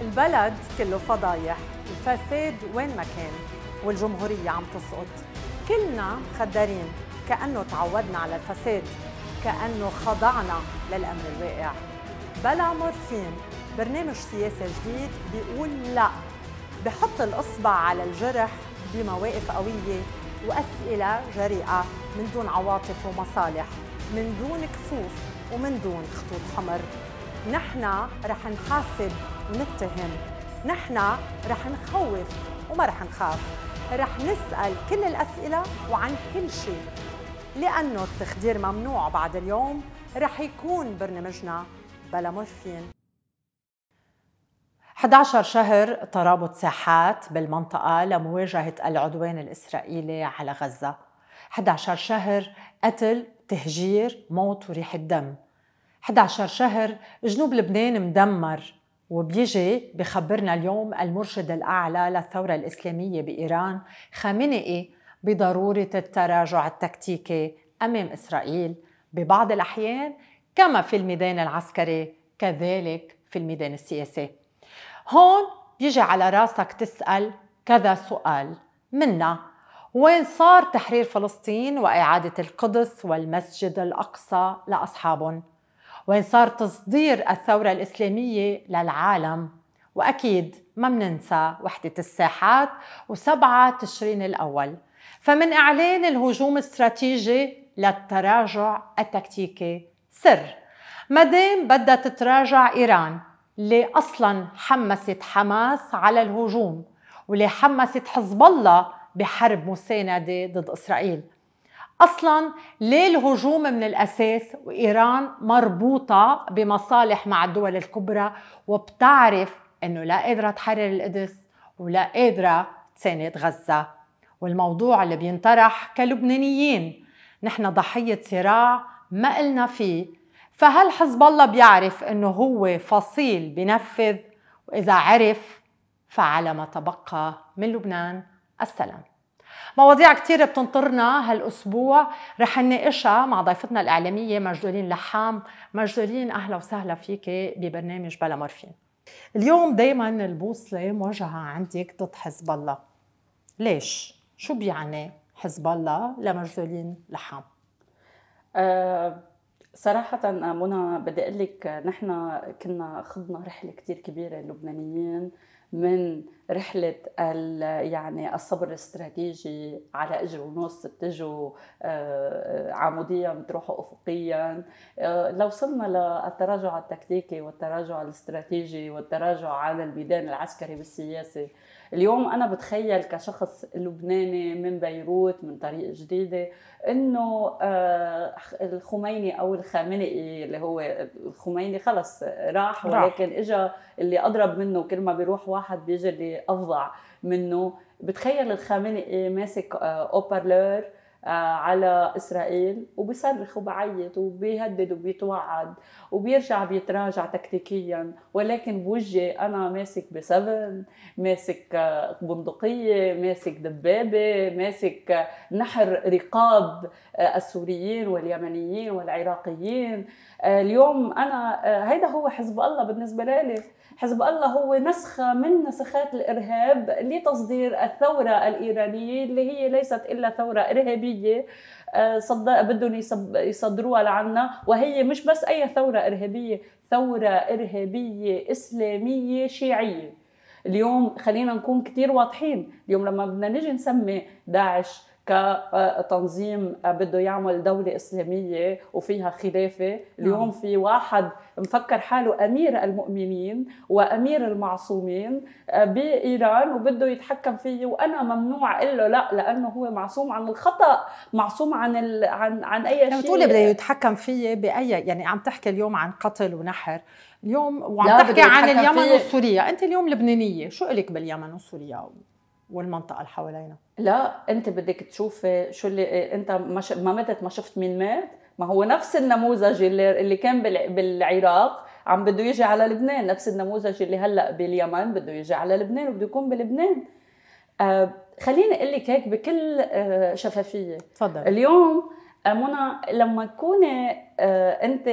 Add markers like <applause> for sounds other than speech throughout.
البلد كله فضايح الفساد وين ما كان والجمهورية عم تسقط. كلنا خدارين كأنه تعودنا على الفساد كأنه خضعنا للأمر الواقع. بلا مورفين برنامج سياسي جديد بيقول لا. بحط الإصبع على الجرح بمواقف قوية وأسئلة جريئة من دون عواطف ومصالح من دون كفوف ومن دون خطوط حمر. نحن رح نحاسب ونتهم. نحن رح نخوف وما رح نخاف. رح نسأل كل الأسئلة وعن كل شيء. لأنه التخدير ممنوع بعد اليوم رح يكون برنامجنا بلا مورفين. 11 شهر ترابط ساحات بالمنطقة لمواجهة العدوان الإسرائيلي على غزة. 11 شهر قتل تهجير موت وريحة دم 11 شهر جنوب لبنان مدمر وبيجي بخبرنا اليوم المرشد الأعلى للثورة الإسلامية بإيران خامنئي بضرورة التراجع التكتيكي أمام إسرائيل. ببعض الأحيان كما في الميدان العسكري كذلك في الميدان السياسي. هون بيجي على راسك تسأل كذا سؤال منا. وين صار تحرير فلسطين وإعادة القدس والمسجد الأقصى لأصحابهم؟ وين صار تصدير الثورة الإسلامية للعالم. وأكيد ما مننسى وحدة الساحات وسبعة تشرين الأول. فمن إعلان الهجوم الاستراتيجي للتراجع التكتيكي سر. مدام بدها تتراجع إيران اللي أصلا حمست حماس على الهجوم؟ واللي حمست حزب الله بحرب مساندة ضد إسرائيل؟ أصلا ليه الهجوم من الأساس وإيران مربوطة بمصالح مع الدول الكبرى وبتعرف إنه لا قادرة تحرر القدس ولا قادرة تساند غزة؟ والموضوع اللي بينطرح كلبنانيين. نحن ضحية صراع ما قلنا فيه. فهل حزب الله بيعرف إنه هو فصيل بنفذ وإذا عرف فعلى ما تبقى من لبنان السلام. مواضيع كثيرة بتنطرنا هالأسبوع. رح نناقشها مع ضيفتنا الإعلامية مجدولين لحام. مجدولين أهلا وسهلا فيك ببرنامج بلا مورفين. اليوم دايما البوصلة موجهة عندك ضد حزب الله. ليش؟ شو بيعني حزب الله لمجدولين لحام؟ أه صراحة منى بدي أقول لك نحن كنا خضنا رحلة كتير كبيرة اللبنانيين من رحلة يعني الصبر الاستراتيجي على اجر ونص بتجوا آه، عموديا بتروحوا افقيا. آه، لو وصلنا للتراجع التكتيكي والتراجع الاستراتيجي والتراجع على الميدان العسكري بالسياسة اليوم أنا بتخيل كشخص لبناني من بيروت من طريق جديدة إنه آه، الخميني أو الخامنئي اللي هو الخميني خلص راح ولكن اجى اللي أضرب منه كل ما بيروح واحد بيجي اللي أفظع منه. بتخيل الخامنئي ماسك haut-parleur آه، على إسرائيل وبيصرخ وبعيط وبيهدد وبيتوعد وبيرجع بيتراجع تكتيكيا. ولكن بوجهي أنا ماسك بسفن ماسك آه، بندقية ماسك دبابة ماسك آه، نحر رقاب السوريين واليمنيين والعراقيين. اليوم أنا هيدا هو حزب الله بالنسبة لي. حزب الله هو نسخة من نسخات الإرهاب لتصدير الثورة الإيرانية اللي هي ليست إلا ثورة إرهابية. آه، بدهم يصدروها لعنا. وهي مش بس أي ثورة إرهابية ثورة إرهابية إسلامية شيعية. اليوم خلينا نكون كتير واضحين اليوم لما بدنا نجي نسمي داعش كتنظيم بده يعمل دولة إسلامية وفيها خلافة. اليوم نعم. في واحد مفكر حاله أمير المؤمنين وأمير المعصومين بإيران وبده يتحكم فيه. وأنا ممنوع أقول له لا لأنه هو معصوم عن الخطأ معصوم عن ال... عن عن أي شيء. بتقولي بده يتحكم فيه بأي يعني عم تحكي اليوم عن قتل ونحر. اليوم وعم تحكي عن اليمن وسوريا أنت اليوم لبنانية شو إلك باليمن وسوريا والمنطقة اللي حوالينا. لا انت بدك تشوفي شو اللي انت ما, ش... ما متت ما شفت مين مات. ما هو نفس النموذج اللي, اللي كان بالعراق عم بده يجي على لبنان. نفس النموذج اللي هلأ باليمن بده يجي على لبنان وبده يكون بلبنان. آه خليني أقول لك هيك بكل آه شفافية. تفضل. اليوم منى لما تكوني آه، أنت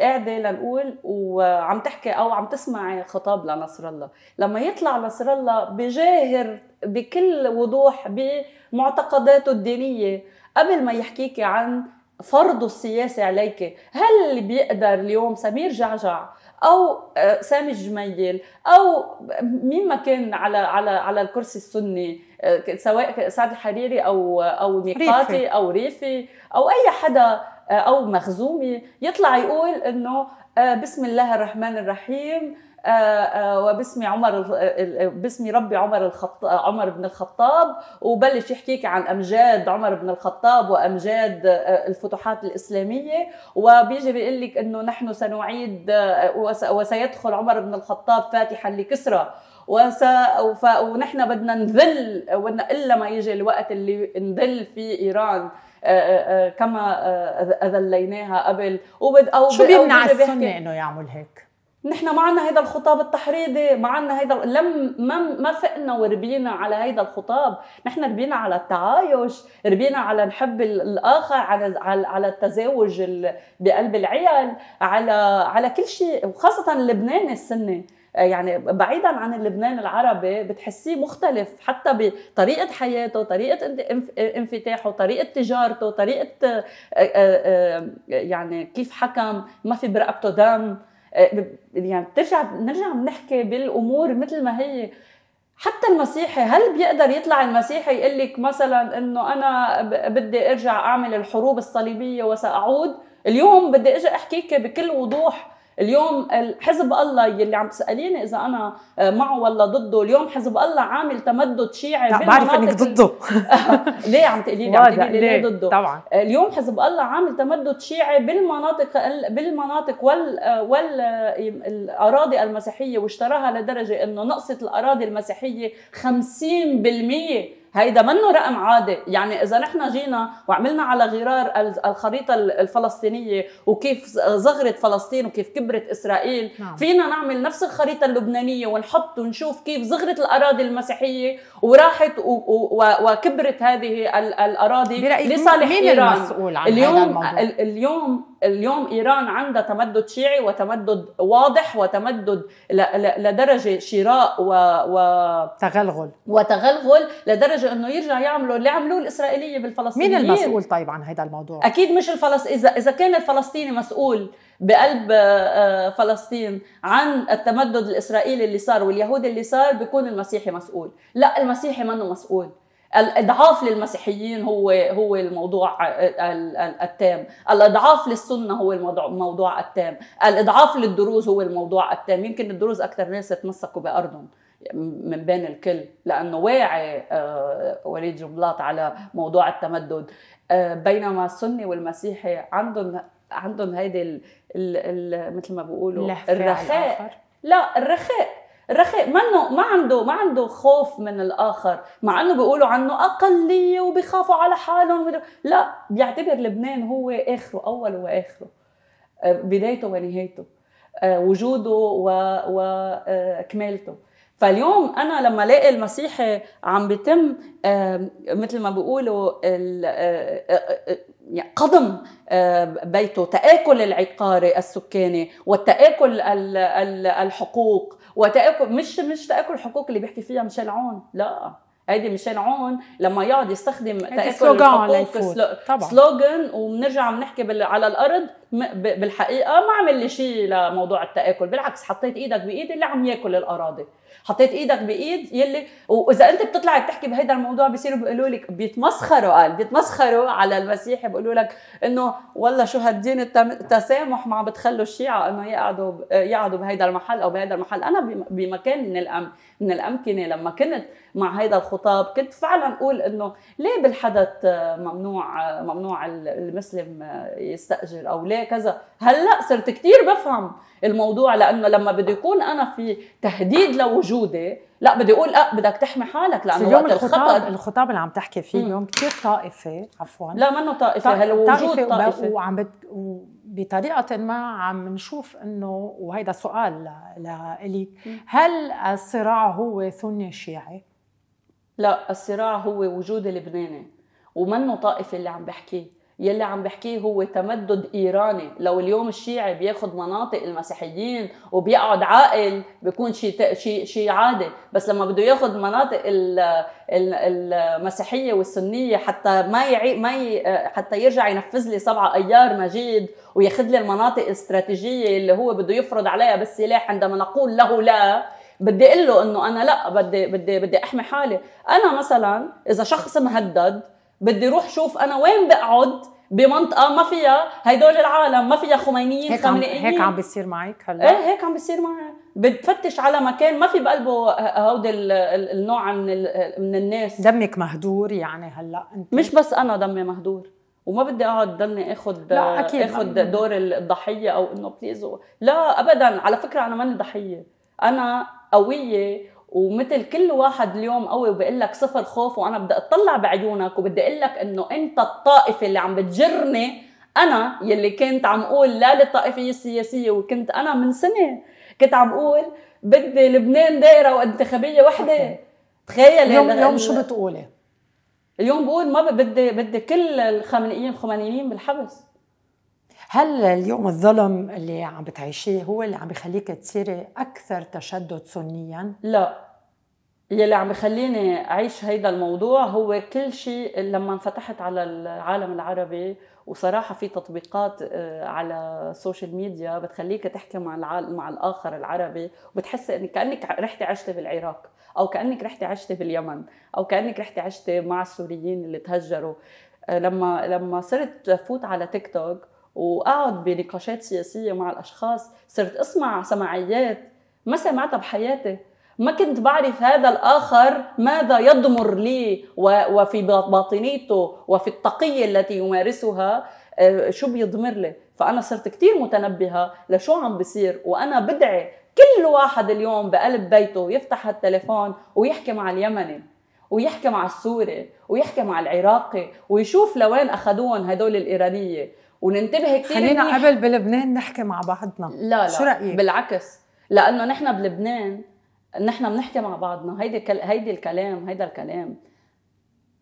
قاعدة لنقول وعم تحكي أو عم تسمعي خطاب لنصر الله لما يطلع نصر الله بجاهر بكل وضوح بمعتقداته الدينية قبل ما يحكيكي عن فرضه السياسي عليك. هل بيقدر اليوم سمير جعجع أو آه، سامي الجميل أو مين ما كان على على على الكرسي السني آه، سواء سعد الحريري أو أو ميقاتي أو ريفي أو أي حدا آه، أو مخزومي يطلع يقول إنه بسم الله الرحمن الرحيم وباسم عمر باسم ربي عمر الخطاب عمر بن الخطاب وبلش يحكيك عن أمجاد عمر بن الخطاب وأمجاد آه، الفتوحات الإسلامية. وبيجي بيقول لك إنه نحن سنعيد وسيدخل عمر بن الخطاب فاتحا لكسرى. وس... وف... ونحن بدنا نذل إلا ما يجي الوقت اللي نذل فيه إيران كما أذليناها قبل. وبد... أو شو بيمنع السنة إنه يعمل هيك؟ نحن ما عنا هيدا الخطاب التحريضي ما عنا هيدا لم ما ما فقنا وربينا على هيدا الخطاب. نحن ربينا على التعايش ربينا على نحب الآخر على على, على التزاوج بقلب العيال على على كل شيء وخاصة اللبناني السني. يعني بعيدا عن اللبنان العربي بتحسيه مختلف حتى بطريقة حياته طريقة انفتاحه طريقة تجارته طريقة آه، آه، آه، يعني كيف حكم ما في برقبته دم. يعني بترجع نرجع بنحكي بالأمور مثل ما هي. حتى المسيحي هل بيقدر يطلع المسيحي يقول لك مثلا إنه أنا بدي أرجع أعمل الحروب الصليبية وسأعود؟ اليوم بدي أجي احكيك بكل وضوح. اليوم حزب الله يلي عم تسأليني إذا أنا آه، معه ولا ضده. اليوم حزب الله عامل تمدد شيعي لا بعرف إنك ضده. <laughs> ليه عم تقولي لي عم تقولي لي ليه ضده؟ طبعا. آه، اليوم حزب الله عامل تمدد شيعي بالمناطق بالمناطق وال آه، والاراضي المسيحية واشتراها لدرجة إنه نقصت الأراضي المسيحية 50% هيدا منه رقم عادي يعني إذا نحن جينا وعملنا على غرار الخريطة الفلسطينية وكيف صغرت فلسطين وكيف كبرت إسرائيل نعم. فينا نعمل نفس الخريطة اللبنانية ونحط ونشوف كيف صغرت الأراضي المسيحية وراحت وكبرت هذه الأراضي لصالح مين إيران المسؤول عن اليوم هذا الموضوع؟ اليوم اليوم إيران عندها تمدد شيعي وتمدد واضح وتمدد لدرجة شراء و, و تغلغل. وتغلغل لدرجة إنه يرجع يعملوا اللي عملوه الإسرائيلية بالفلسطينيين. مين المسؤول طيب عن هذا الموضوع؟ أكيد مش الفلس اذا إذا كان الفلسطيني مسؤول بقلب آه، فلسطين عن التمدد الإسرائيلي اللي صار واليهودي اللي صار بيكون المسيحي مسؤول. لا المسيحي منه مسؤول. الإضعاف للمسيحيين هو هو الموضوع التام. الإضعاف للسنة هو الموضوع التام. الإضعاف للدروز هو الموضوع التام. يمكن الدروز أكثر ناس تمسكوا بأرضهم من بين الكل لأنه واعي آه، وليد جبلاط على موضوع التمدد. آه، بينما السني والمسيحي عندهم عندهم هيدي مثل ما بيقولوا الرخاء. لا الرخاء. الرخاء منه ما عنده ما عنده خوف من الآخر مع إنه بيقولوا عنه اقليه وبيخافوا على حالهم لا بيعتبر لبنان هو آخره أوله وآخره آه، بدايته ونهايته آه، وجوده وكمالته آه، فاليوم أنا لما الاقي المسيحي عم بيتم مثل ما بيقولوا قضم بيته تآكل العقاري السكاني والتآكل الحقوق وتآكل مش مش تآكل الحقوق اللي بيحكي فيها ميشيل عون لا. هيدي ميشيل عون لما يقعد يستخدم تآكل الحقوق طبعا. سلوغن وبنرجع بنحكي على الأرض بالحقيقة ما عمل لي شيء لموضوع التآكل بالعكس حطيت إيدك بايد اللي عم ياكل الأراضي. حطيت إيدك بإيد يلي وإذا أنت بتطلعي بتحكي بهذا الموضوع بيصيروا بيقولوا لك بيتمسخروا قال بيتمسخروا على المسيحي بيقولوا لك إنه والله شو هالدين التسامح ما بتخلوا الشيعة إنه يقعدوا يقعدوا بهذا المحل أو بهذا المحل. أنا بمكان من الأم من الأمكنة. لما كنت مع هذا الخطاب كنت فعلا أقول إنه ليه بالحدث ممنوع ممنوع المسلم يستأجر أو ليه كذا؟ هلأ صرت كثير بفهم الموضوع لأنه لما بده يكون أنا في تهديد لوجودي لأ بدي أقول لا بدك تحمي حالك لأنه اليوم الخطاب الخطاب اللي عم تحكي فيه اليوم كثير طائفي عفوا. لا منه طائفة. هلا وجود طائفة؟ وعم بت... بطريقة ما عم نشوف إنه وهيدا سؤال لإليك هل الصراع هو سني شيعي؟ لا الصراع هو وجود لبناني ومنه طائفة اللي عم بحكيه يلي عم بحكيه هو تمدد إيراني. لو اليوم الشيعي بياخذ مناطق المسيحيين وبيقعد عاقل بيكون شيء شيء شيء عادي بس لما بده ياخذ مناطق المسيحية والسنية حتى ما يعي ما ي... حتى يرجع ينفذ لي سبعة أيار مجيد وياخذ لي المناطق الاستراتيجية اللي هو بده يفرض عليها بالسلاح عندما نقول له لا بدي أقول له إنه أنا لا بدي بدي بدي أحمي حالي. أنا مثلا إذا شخص مهدد بدي روح شوف أنا وين بقعد بمنطقة ما فيها هدول العالم ما فيها خمينيين هيك عم هيك عم بيصير معك هلا؟ إيه هيك عم بيصير معي. بتفتش على مكان ما في بقلبه هودي النوع من من الناس. دمك مهدور يعني هلا انت؟ مش بس أنا دمي مهدور وما بدي أقعد ضلني اخذ اخذ دور الضحية أو إنه بليز لا ابدا. على فكرة أنا ماني ضحية. أنا قوية ومثل كل واحد اليوم قوي وبقول لك صفر خوف وأنا بدي أطلع بعيونك وبدي أقول لك إنه أنت الطائفة اللي عم بتجرني أنا يلي كنت عم أقول لا للطائفيه السياسيه وكنت أنا من سنة كنت عم أقول بدي لبنان دايرة وانتخابية وحدة تخيل اليوم اليوم شو بتقولي؟ اليوم بقول ما بدي بدي كل الخمينيين الخمينيين بالحبس هل اليوم الظلم اللي عم بتعيشيه هو اللي عم بخليك تصيري أكثر تشدد سنيا؟ لا يلي عم بخليني أعيش هيدا الموضوع هو كل شيء لما انفتحت على العالم العربي وصراحة في تطبيقات آه، على ال social media بتخليك تحكي مع العالم مع الآخر العربي وبتحسي إنك كأنك رحتي عشتي بالعراق أو كأنك رحتي عشتي باليمن أو كأنك رحتي عشتي مع السوريين اللي تهجروا. آه، لما لما صرت فوت على تيك توك وأقعد بنقاشات سياسية مع الأشخاص صرت أسمع سماعيات ما سمعتها بحياتي. ما كنت بعرف هذا الآخر ماذا يضمر لي وفي باطنيته وفي التقية التي يمارسها آه، شو بيضمر لي؟ فأنا صرت كثير متنبهة لشو عم بصير وأنا بدعي كل واحد اليوم بقلب بيته يفتح التليفون ويحكي مع اليمني ويحكي مع السوري ويحكي مع العراقي ويشوف لوين أخذوهم هدول الإيرانية. وننتبه كثير خلينا قبل بلبنان نحكي مع بعضنا. لا لا شو رأيك؟ بالعكس. لأنه نحن بلبنان نحن بنحكي مع بعضنا. هيدي كل... هيدي الكلام هيدا الكلام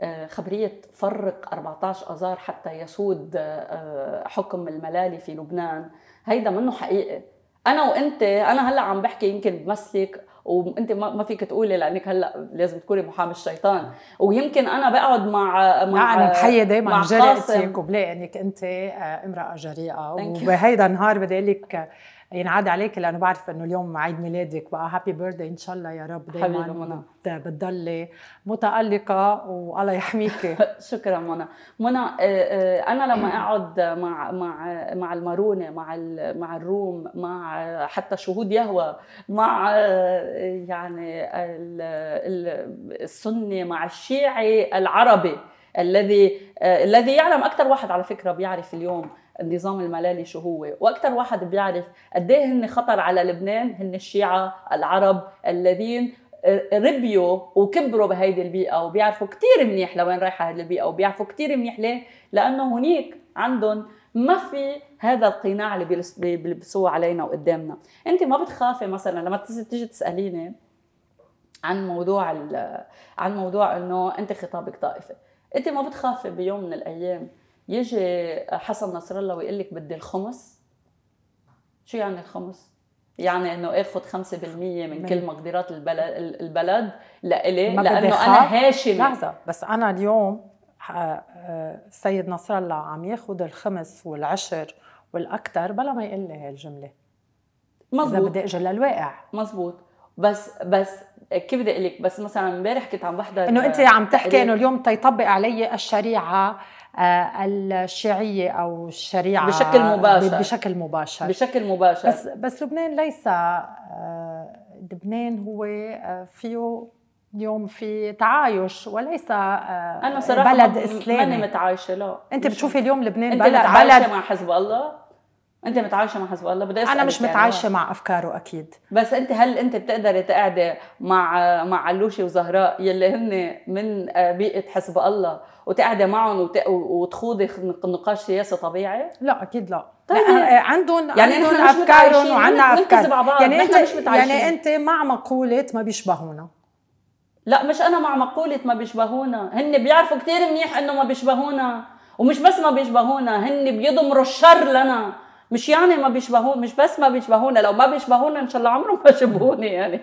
آه، خبرية فرق 14 أذار حتى يسود آه، حكم الملالي في لبنان. هيدا منه حقيقي. أنا وأنت أنا هلأ عم بحكي يمكن بمثلك وأنت ما فيك تقولي لأنك هلأ لازم تكوني محامي الشيطان. ويمكن أنا بقعد مع مع أنا بحيي دائما جرأتك وبلاقي إنك أنت آه، امرأة جريئة. وبهيدا النهار بدي أقول لك ينعاد عليك لأنه بعرف إنه اليوم عيد ميلادك بقى هابي بيرثدي إن شاء الله يا رب دائما بتضلي متألقة والله يحميك. <laughs> شكرا منى. منى آه، آه، أنا لما أقعد مع مع مع المارونة مع مع الروم مع حتى شهود يهوى مع آه، يعني السني مع الشيعي العربي الذي الذي يعلم أكثر واحد على فكرة بيعرف اليوم. النظام الملالي شو هو. وأكثر واحد بيعرف قد إيه هن خطر على لبنان هن الشيعة العرب الذين ربيوا وكبروا بهيدي البيئة وبيعرفوا كثير منيح لوين رايحة هذه البيئة وبيعرفوا كثير منيح ليه؟ لأنه هنيك عندهم ما في هذا القناع اللي بيلبسوه علينا وقدامنا. أنت ما بتخافي مثلا لما تيجي تسأليني عن موضوع عن موضوع إنه أنت خطابك طائفي أنت ما بتخافي بيوم من الأيام يجي حسن نصر الله ويقول لك بدي الخمس. شو يعني الخمس؟ يعني إنه اخذ 5% من, من كل مقدرات البلد البلد لإلي لأنه أنا هاشمي. لحظة بس أنا اليوم السيد نصر الله عم ياخذ الخمس والعشر والاكثر بلا ما يقول لي هاي الجمله مزبوط. اذا بدي أجي للواقع. مزبوط. بس بس كيف بدي أقول لك؟ بس مثلا إمبارح كنت عم بحضر إنه أنت عم تحكي إنه اليوم تيطبق علي الشريعة آه، الشيعية أو الشريعة بشكل مباشر. بشكل مباشر. بشكل مباشر. بس بس لبنان ليس آه، لبنان هو آه، فيه اليوم في تعايش وليس أنا صراحة بلد إسلامي. ماني متعايشة لا. أنت بتشوفي اليوم لبنان أنت بلد متعايشة مع حزب الله؟ أنت متعايشة مع حزب الله بدي أنا مش متعايشة مع أفكاره أكيد. بس أنت هل أنت بتقدري تقعدي مع مع علوشي وزهراء يلي هن من بيئة حزب الله وتقعدي معهم وت... وتخوضي نقاش سياسي طبيعي؟ لا أكيد لا. طيب. لأ عندهم يعني عندهم أفكارهم وعندنا أفكار. يعني أنت يعني أنت مع مقولة ما بيشبهونا. لا مش أنا مع مقولة ما بيشبهونا. هن بيعرفوا كثير منيح إنه ما بيشبهونا ومش بس ما بيشبهونا هن بيضمروا الشر لنا. مش يعني ما بيشبهون مش بس ما بيشبهونا لو ما بيشبهونا إن شاء الله عمرهم ما شبهوني يعني.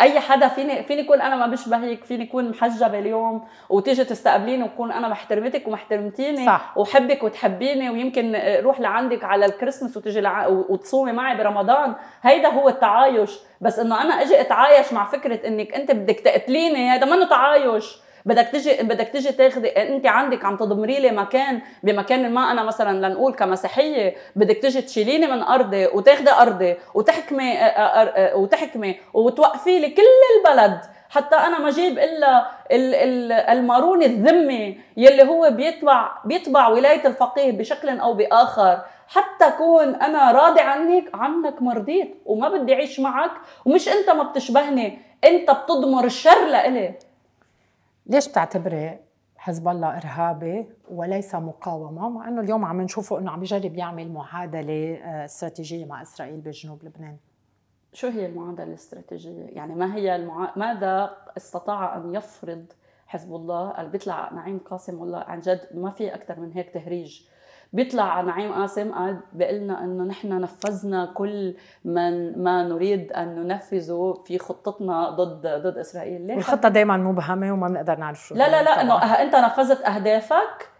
أي حدا فيني فيني اكون أنا ما بشبهك فيني اكون محجبه اليوم وتيجي تستقبليني وكون أنا محترمتك ومحترمتيني صح. وحبك وتحبيني ويمكن روح لعندك على الكريسماس وتجي لع... وتصومي معي برمضان هيدا هو التعايش. بس إنه أنا أجي أتعايش مع فكرة إنك أنت بدك تقتليني هذا منه تعايش. بدك تجي بدك تجي تاخذي انت عندك عم تضمري لي مكان بمكان ما أنا مثلا لنقول كمسيحية بدك تجي تشيليني من أرضي وتاخذي أرضي وتحكمي وتحكمي وتوقفي لي كل البلد. حتى أنا ما جيب إلا المارون الذمي يلي هو بيتبع بيتبع ولاية الفقيه بشكل أو بآخر. حتى أكون أنا راضي عنك عنك مرضيت وما بدي أعيش معك. ومش أنت ما بتشبهني أنت بتضمر الشر لإلي. ليش بتعتبري حزب الله إرهابي وليس مقاومة؟ مع إنه اليوم عم نشوفه إنه عم يجرب يعمل معادلة آه، استراتيجية مع إسرائيل بجنوب لبنان. شو هي المعادلة الاستراتيجية؟ يعني ما هي المعا... ماذا استطاع أن يفرض حزب الله؟ اللي بيطلع نعيم قاسم والله عن جد ما في أكثر من هيك تهريج. بيطلع نعيم قاسم قال بيقلنا إنه نحن نفذنا كل من ما نريد أن ننفذه في خطتنا ضد ضد إسرائيل. ليه الخطه دائما مبهمه وما بنقدر نعرف شو لا لا لا إنه أنت نفذت أهدافك.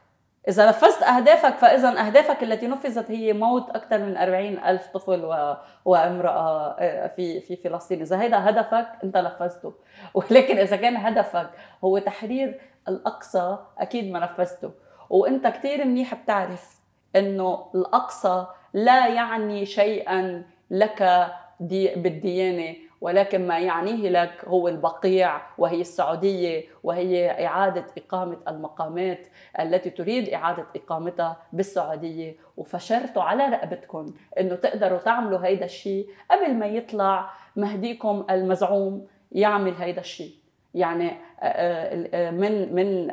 إذا نفذت أهدافك فإذا أهدافك التي نفذت هي موت أكثر من 40 ألف طفل و... وامرأة آه، في في فلسطين، إذا هذا هدفك أنت نفذته، <laughs> ولكن إذا كان هدفك هو تحرير الأقصى أكيد ما نفذته، وأنت كثير منيح بتعرف. إنه الأقصى لا يعني شيئا لك دي بالديانة ولكن ما يعنيه لك هو البقيع وهي السعودية وهي إعادة إقامة المقامات التي تريد إعادة إقامتها بالسعودية. وفشرتوا على رقبتكم إنه تقدروا تعملوا هيدا الشيء قبل ما يطلع مهديكم المزعوم يعمل هيدا الشيء يعني آه، آه، آه، من من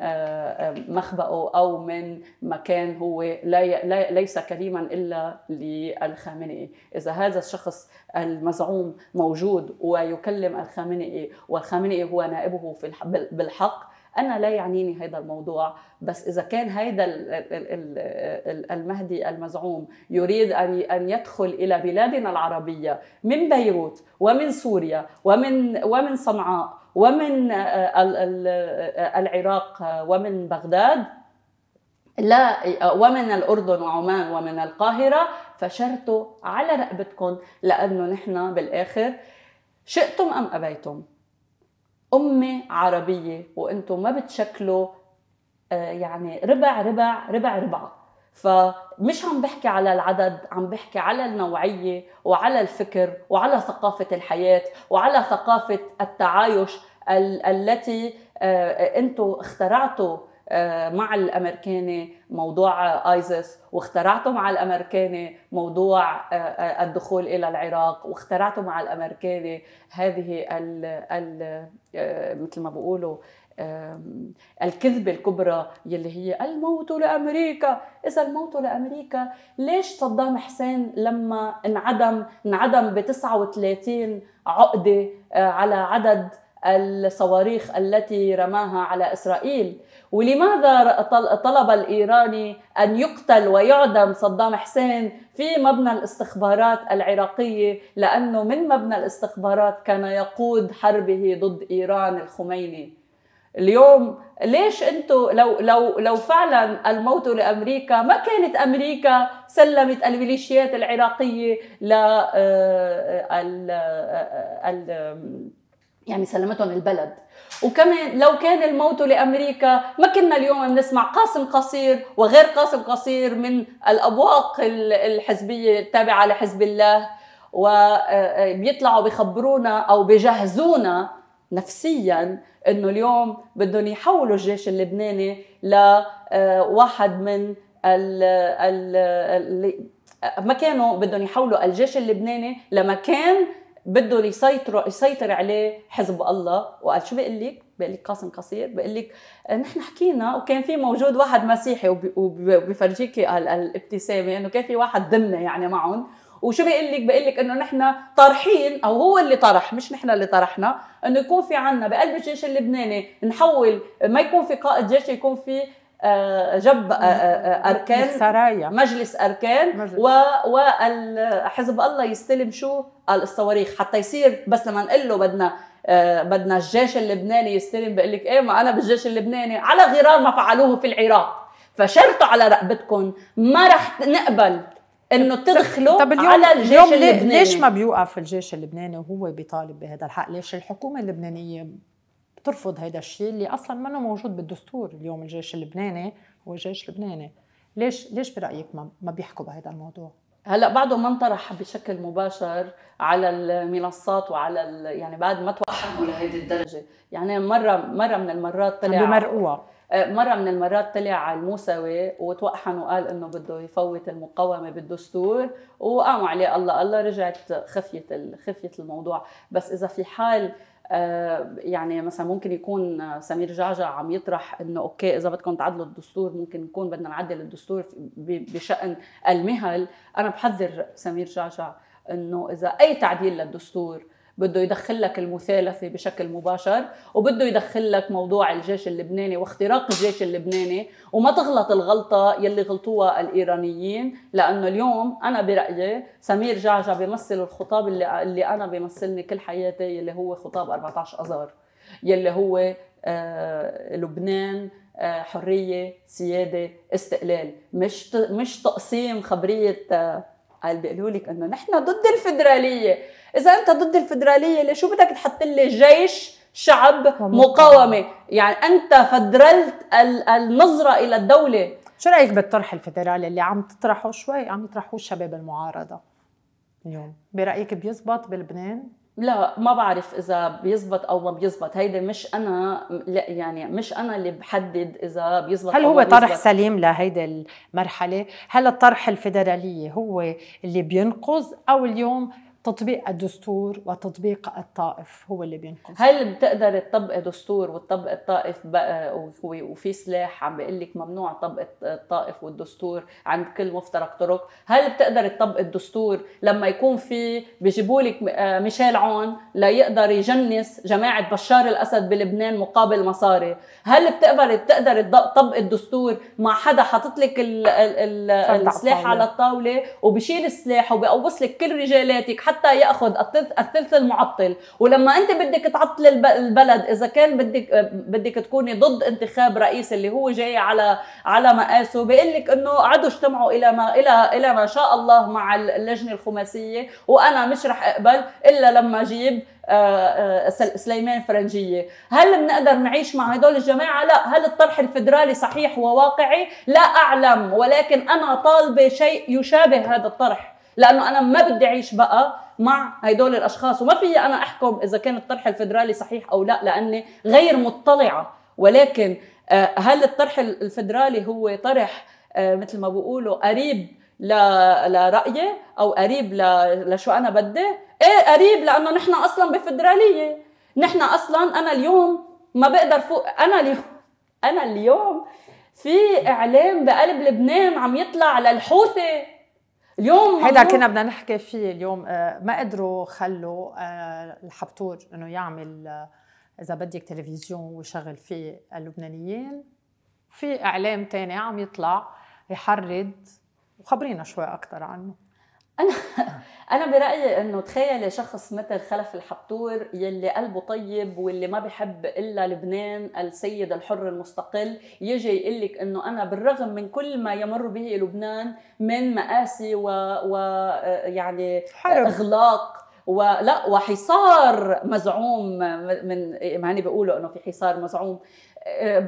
مخبأه أو من مكان هو لا ليس كريما إلا للخامنئي، إذا هذا الشخص المزعوم موجود ويكلم الخامنئي والخامنئي هو نائبه في بالحق أنا لا يعنيني هذا الموضوع. بس إذا كان هذا المهدي المزعوم يريد أن أن يدخل إلى بلادنا العربية من بيروت ومن سوريا ومن ومن صنعاء ومن آه، آه، العراق آه، ومن بغداد. لا ومن الأردن وعمان ومن القاهرة. فشرتوا على رقبتكم لأنه نحن بالآخر شئتم أم أبيتم. أمة عربية وأنتم ما بتشكلوا يعني ربع ربع ربع ربع فمش عم بحكي على العدد عم بحكي على النوعية وعلى الفكر وعلى ثقافة الحياة وعلى ثقافة التعايش التي آه، أنتم اخترعتوا آه، مع الأمريكاني موضوع ايزس واخترعتوا مع الأمريكاني موضوع آه، الدخول إلى العراق واخترعتوا مع الأمريكاني هذه ال ال مثل ما بيقولوا الكذبة الكبرى يلي هي الموت لأمريكا. إذا الموت لأمريكا ليش صدام حسين لما انعدم انعدم ب 39 عقدة على عدد الصواريخ التي رماها على إسرائيل؟ ولماذا طلب الإيراني أن يقتل ويعدم صدام حسين في مبنى الاستخبارات العراقية؟ لأنه من مبنى الاستخبارات كان يقود حربه ضد إيران الخميني. اليوم ليش أنتم لو لو لو فعلا الموت لأمريكا ما كانت أمريكا سلمت الميليشيات العراقية ل آه، ال يعني سلمتهم البلد. وكمان لو كان الموت لأمريكا ما كنا اليوم بنسمع قاسم قصير وغير قاسم قصير من الأبواق الحزبية التابعة لحزب الله وبيطلعوا بيخبرونا أو بيجهزونا نفسيا إنه اليوم بدهم يحولوا الجيش اللبناني لواحد من ال ال ما كانوا بدهم يحولوا الجيش اللبناني لمكان بدهم يسيطروا يسيطر عليه حزب الله. وقال شو بيقول لك؟ بيقول لك قاسم قصير. بيقول لك نحن حكينا وكان في موجود واحد مسيحي وبيفرجيكي الابتسامة إنه كان في واحد ضمنه يعني معهم. وشو بيقول لك؟ بيقول لك إنه نحن طارحين أو هو اللي طرح مش نحن اللي طرحنا إنه يكون في عنا بقلب الجيش اللبناني نحول ما يكون في قائد جيش يكون في جب أركان سرايا. مجلس أركان مجلس. وحزب الله يستلم شو؟ الصواريخ حتى يصير بس لما نقول له بدنا بدنا الجيش اللبناني يستلم بقول لك إيه ما أنا بالجيش اللبناني على غرار ما فعلوه في العراق فشرطوا على رقبتكم ما رح نقبل. إنه تدخلوا طب اليوم على الجيش اليوم اللبناني. ليش ما بيوقف الجيش اللبناني وهو بيطالب بهذا الحق؟ ليش الحكومة اللبنانية بترفض هذا الشيء اللي أصلا ما موجود بالدستور اليوم الجيش اللبناني؟ هو جيش لبناني. ليش ليش برأيك ما, ما بيحكوا بهذا الموضوع؟ هلا بعده ما انطرح بشكل مباشر على المنصات وعلى يعني بعد ما توحموا لهيدي الدرجة. يعني مره مرة من المرات طلع بمرقوها آه، مرة من المرات طلع على الموسوي وتوقحن وقال إنه بده يفوت المقاومة بالدستور وقاموا عليه الله. الله رجعت خفية خفية الموضوع. بس إذا في حال آه، يعني مثلا ممكن يكون سمير جعجع عم يطرح إنه أوكي إذا بدكم تعدلوا الدستور ممكن نكون بدنا نعدل الدستور بشأن المهل. أنا بحذر سمير جعجع إنه إذا أي تعديل للدستور بده يدخل لك المثالثة بشكل مباشر وبده يدخل لك موضوع الجيش اللبناني واختراق الجيش اللبناني وما تغلط الغلطة يلي غلطوها الإيرانيين لأنه اليوم أنا برأيي سمير جعجع بيمثل الخطاب اللي, اللي أنا بيمثلني كل حياتي يلي هو خطاب 14 أذار يلي هو آه لبنان آه حرية سيادة استقلال مش مش تقسيم خبرية آه قال بيقولوا لك إنه نحن ضد الفدرالية. إذا أنت ضد الفدرالية ليش شو بدك تحط لي جيش شعب مقاومة. يعني أنت فدرلت النظرة إلى الدولة. شو رأيك بالطرح الفدرالي اللي عم تطرحه شوي؟ عم يطرحوه الشباب المعارضة اليوم. برأيك بيزبط بلبنان؟ لا ما بعرف إذا بيزبط أو ما بيزبط. هيدا مش أنا لا يعني مش أنا اللي بحدد إذا بيزبط هل هو طرح سليم لهيدا المرحلة؟ هل الطرح الفيدرالية هو اللي بينقذ أو اليوم تطبيق الدستور وتطبيق الطائف هو اللي بينقذ هل بتقدر تطبق دستور وتطبق الطائف بقى وفي سلاح عم بيقول لك ممنوع طبق الطائف والدستور عند كل مفترق طرق؟ هل بتقدر تطبق الدستور لما يكون في بيجيبوا لك آه، ميشيل عون ليقدر يجنس جماعة بشار الأسد بلبنان مقابل مصاري؟ هل بتقدر بتقدر تطبق الدستور مع حدا حاطط لك السلاح على الطاولة وبشيل السلاح وبيقوص لك كل رجالاتك حتى حتى يأخذ الثلث المعطل. ولما أنت بدك تعطل البلد إذا كان بدك بدك تكوني ضد انتخاب رئيس اللي هو جاي على على مقاسه بيقول لك إنه عدوا اجتمعوا إلى ما إلى إلى ما شاء الله مع اللجنة الخماسية. وأنا مش رح أقبل إلا لما أجيب آه، آه، سليمان فرنجية. هل بنقدر نعيش مع هدول الجماعة؟ لا. هل الطرح الفدرالي صحيح وواقعي؟ لا أعلم. ولكن أنا طالبة شيء يشابه هذا الطرح. لأنه أنا ما بدي أعيش بقى مع هدول الأشخاص. وما في أنا أحكم إذا كان الطرح الفدرالي صحيح أو لا لأني غير مطلعة. ولكن آه، هل الطرح الفدرالي هو طرح آه، مثل ما بيقولوا قريب لرأيي أو قريب لشو أنا بدي؟ إيه قريب لأنه نحن أصلا بفدراليه نحن أصلا أنا اليوم ما بقدر فوق أنا اليوم أنا اليوم في إعلام بقلب لبنان عم يطلع للحوثي. اليوم هيدا كنا بدنا نحكي فيه اليوم آه، ما قدروا خلوا آه، الحبتور إنه يعمل آه، إذا بدك تلفزيون ويشغل فيه اللبنانيين في إعلام تاني عم يطلع يحرض وخبرينا شوي أكثر عنه. أنا <laughs> أنا برأيي إنه تخيلي شخص مثل خلف الحبتور يلي قلبه طيب واللي ما بحب إلا لبنان السيد الحر المستقل يجي يقول لك إنه أنا بالرغم من كل ما يمر به لبنان من مآسي و, و يعني حرب. إغلاق ولا وحصار مزعوم من ما هني بيقولوا إنه في حصار مزعوم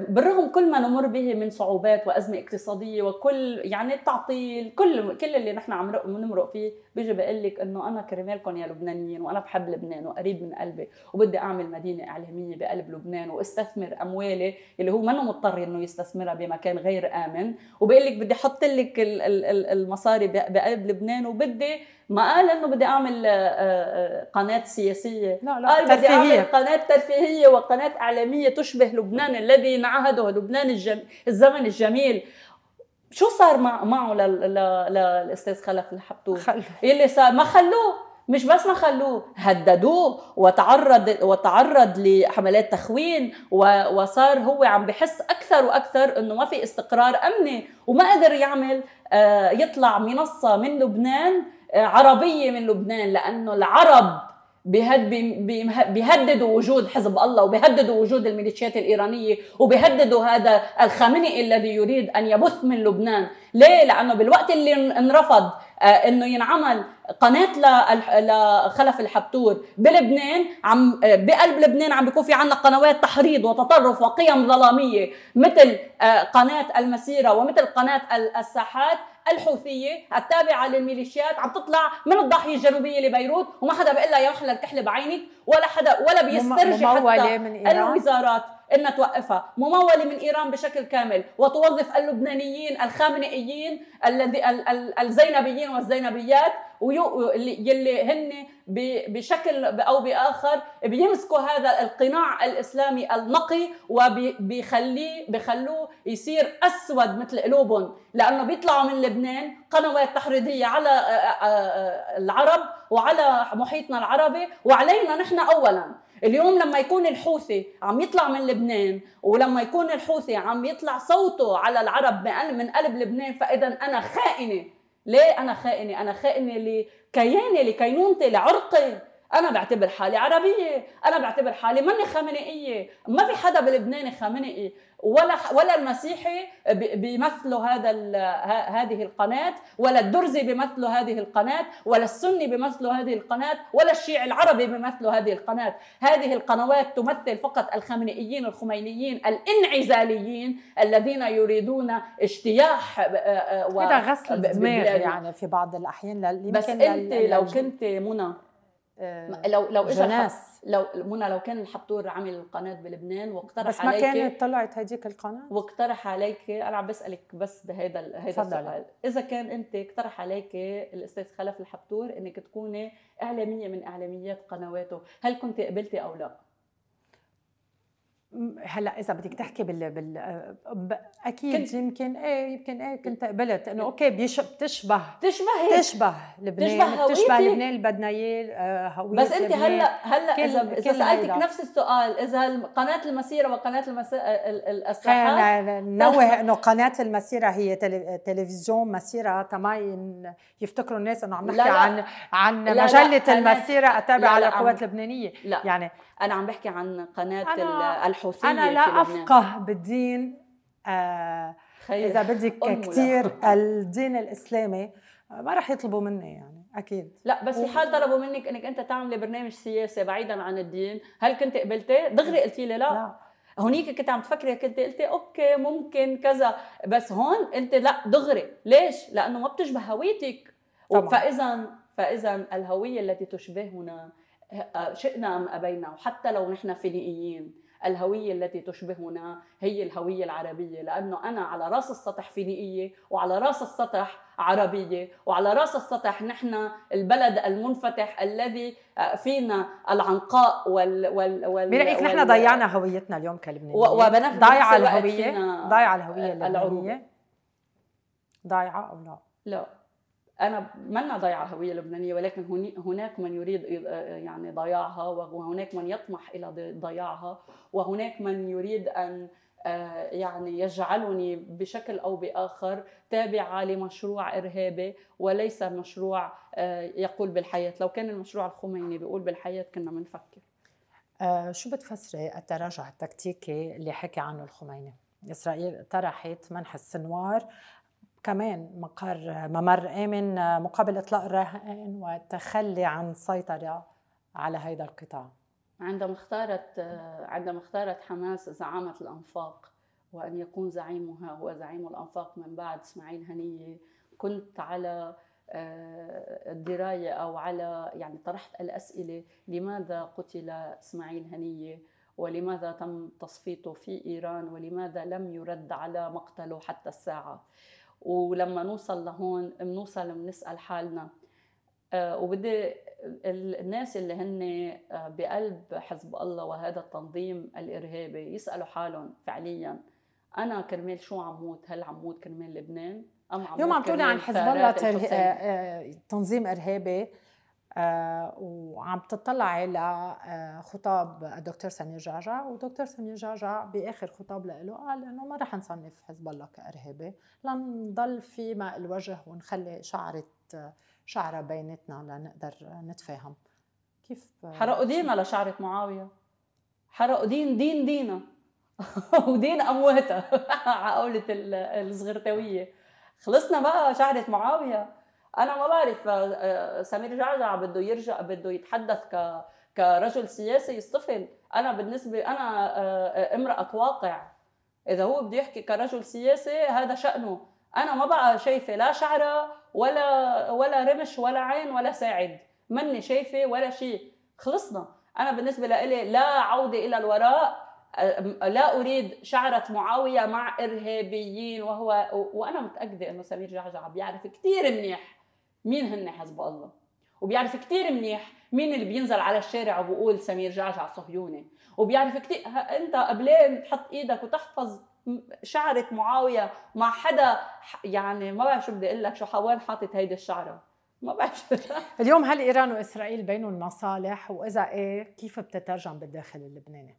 بالرغم كل ما نمر به من صعوبات وأزمة اقتصادية وكل يعني التعطيل كل كل اللي نحن عم نمرق فيه بيجي بقول لك إنه أنا كرمالكم يا لبنانيين وأنا بحب لبنان وقريب من قلبي وبدي أعمل مدينة إعلامية بقلب لبنان وأستثمر أموالي اللي هو منه مضطر إنه يستثمرها بمكان غير آمن وبقول لك بدي أحط لك المصاري بقلب لبنان وبدي ما قال إنه بدي أعمل آه، آه، قناة سياسية. لا لا قال بدي أعمل قناة ترفيهية وقناة إعلامية تشبه لبنان الذي نعهده لبنان الجم... الزمن الجميل. شو صار مع معه للاستاذ خلف الحبتوب يلي صار ما خلوه. مش بس ما خلوه هددوه وتعرض وتعرض لحملات تخوين وصار هو عم بحس أكثر وأكثر إنه ما في استقرار أمني وما قدر يعمل آه، يطلع منصة من لبنان آه، عربية من لبنان لأنه العرب بيهددوا وجود حزب الله وبيهددوا وجود الميليشيات الإيرانية وبيهددوا هذا الخامنئي الذي يريد أن يبث من لبنان ليه؟ لأنه بالوقت اللي انرفض آه، إنه ينعمل قناة لخلف الحبتور بلبنان عم بقلب لبنان عم بيكون في عندنا قنوات تحريض وتطرف وقيم ظلامية مثل آه، قناة المسيرة ومثل قناة الساحات الحوثية التابعة للميليشيات عم تطلع من الضاحية الجنوبية لبيروت وما حدا بيقول لها يا محلى الكحله بعينك ولا حدا ولا بيسترجي حتى من الوزارات. إنها توقفها. ممولة من إيران بشكل كامل. وتوظف اللبنانيين الخامنئيين الذي الزينبيين والزينبيات يلي هن بشكل أو بآخر بيمسكوا هذا القناع الإسلامي النقي وبيخليه بخلوه يصير أسود مثل قلوبهم. لأنه بيطلعوا من لبنان قنوات تحريضية على العرب وعلى محيطنا العربي. وعلينا نحن اولا. اليوم لما يكون الحوثي عم يطلع من لبنان ولما يكون الحوثي عم يطلع صوته على العرب من قلب لبنان فاذا أنا خائنة. ليه أنا خائنة؟ أنا خائنة لكياني لكينونتي لعرقي. أنا بعتبر حالي عربية أنا بعتبر حالي ماني خامنئية. ما في حدا بلبنان خامنئي. ولا ولا المسيحي بيمثلوا هذا هذه القناة ولا الدرزي بيمثلوا هذه القناة ولا السني بيمثلوا هذه القناة ولا الشيعي العربي بيمثلوا هذه القناة. هذه القنوات تمثل فقط الخامنئيين الخمينيين الانعزاليين الذين يريدون اجتياح آه، آه، و... هذا غسل دماغ يعني في بعض الأحيان بس أنت لو كنت منى لو لو اجى لو منى لو كان الحبتور عمل قناه بلبنان واقترح بس ما عليك كانت طلعت هديك القناة؟ واقترح عليك أنا عم بسألك بس بهذا هذا السؤال. إذا كان أنت اقترح عليك الأستاذ خلف الحبتور إنك تكوني إعلامية من إعلاميات قنواته. هل كنت قبلتي أو لا؟ هلأ إذا بدك تحكي بال, بال... أكيد كنت... يمكن إيه يمكن إيه كنت قبلت إنه أوكي بيش... بتشبه. تشبه تشبه لبنان تشبه, بتشبه لبنان اللي بدنا اياه آه، بس أنت هلا هلأ اذا إذا سألتك نفس السؤال إذا قناة المسيرة وقناة المسيره الساحات ننوه إنه قناة المسيرة هي تلفزيون مسيرة. تما يفتكروا الناس إنه عم نحكي عن عن لا مجلة لا المسيره التابعه للقوات اللبنانية. لا. يعني أنا عم بحكي عن قناة أنا الحوثية أنا لا أفقه بالدين آه إذا بدك كثير الدين الإسلامي ما راح يطلبوا مني يعني أكيد. لا بس في حال طلبوا منك إنك أنت تعملي برنامج سياسي بعيدا عن الدين هل كنت قبلتي؟ دغري قلتي لي لا, لا. هونيك كنت عم تفكري كنت قلتي okay ممكن كذا بس هون أنت لا دغري. ليش؟ لأنه ما بتشبه هويتك. فاذا فاذا الهوية التي تشبهنا شئنا أم أبينا وحتى لو نحن فينيقيين الهوية التي تشبهنا هي الهوية العربية لأنه أنا على رأس السطح فينيقية وعلى رأس السطح عربية وعلى رأس السطح نحن البلد المنفتح الذي آه، فينا العنقاء وال وال وال برأيك نحن ضيعنا هويتنا اليوم كلبنانيين ضايعة الهوية؟ ضايعة الهوية اللبنانية ضايعة أو لا؟ لا. أنا منا ضيعه هوية لبنانية ولكن هناك من يريد يعني ضياعها وهناك من يطمح إلى ضياعها وهناك من يريد أن آه، يعني يجعلني بشكل أو بآخر تابعة لمشروع إرهابي وليس مشروع آه، يقول بالحياة، لو كان المشروع الخميني بيقول بالحياة كنا بنفكر. آه شو بتفسري التراجع التكتيكي اللي حكي عنه الخميني؟ إسرائيل طرحت منح السنوار كمان مقر ممر آمن مقابل إطلاق الرهائن والتخلي عن السيطرة على هذا القطاع. عندما اختارت عندما اختارت حماس زعامة الأنفاق وأن يكون زعيمها هو زعيم الأنفاق من بعد إسماعيل هنية. كنت على آه، الدراية أو على يعني طرحت الأسئلة لماذا قتل إسماعيل هنية ولماذا تم تصفيته في إيران ولماذا لم يرد على مقتله حتى الساعة. ولما نوصل لهون بنوصل بنسأل حالنا. آه، وبدي الناس اللي هن آه، بقلب حزب الله وهذا التنظيم الإرهابي يسألوا حالهم فعليا. أنا كرمال شو عم موت؟ هل عم موت كرمال لبنان؟ أم عم اليوم عم تقولي عن حزب الله آه، تنظيم إرهابي. آه وعم تطلعي لخطاب الدكتور سمير جعجع ودكتور سمير جعجع بآخر خطاب له قال إنه ما رح نصنف حزب الله كإرهابي لنضل في ماء الوجه ونخلي شعرة شعرة بيناتنا لنقدر نتفاهم. كيف؟ حرقوا دينا لشعرة معاوية. حرقوا دين دين دينا <laughs> ودين امواتها <laughs> على قولة الصغرتاويه خلصنا بقى شعرة معاوية. أنا ما بعرف آه، آه، سمير جعجع بده يرجع بده يتحدث ك كرجل سياسي يصطفل أنا بالنسبة أنا آه، امرأة واقع. إذا هو بده يحكي كرجل سياسي هذا شأنه. أنا ما بقى شايفة لا شعرة ولا ولا رمش ولا عين ولا ساعد. مني شايفة ولا شيء. خلصنا. أنا بالنسبة لي لا عودة إلى الوراء لا أريد شعرة معاوية مع إرهابيين وهو وأنا متأكدة إنه سمير جعجع بيعرف كثير منيح. مين هن حزب الله وبيعرف كثير منيح مين اللي بينزل على الشارع وبقول سمير جعجع صهيوني وبيعرف كثير أنت قبلين تحط إيدك وتحفظ شعرة معاوية مع حدا يعني ما بعرف شو بدي أقول لك شو وين حاطط هيدي الشعرة ما بعرف <laughs> اليوم هل إيران وإسرائيل بينهم مصالح وإذا إيه كيف بتترجم بالداخل اللبناني؟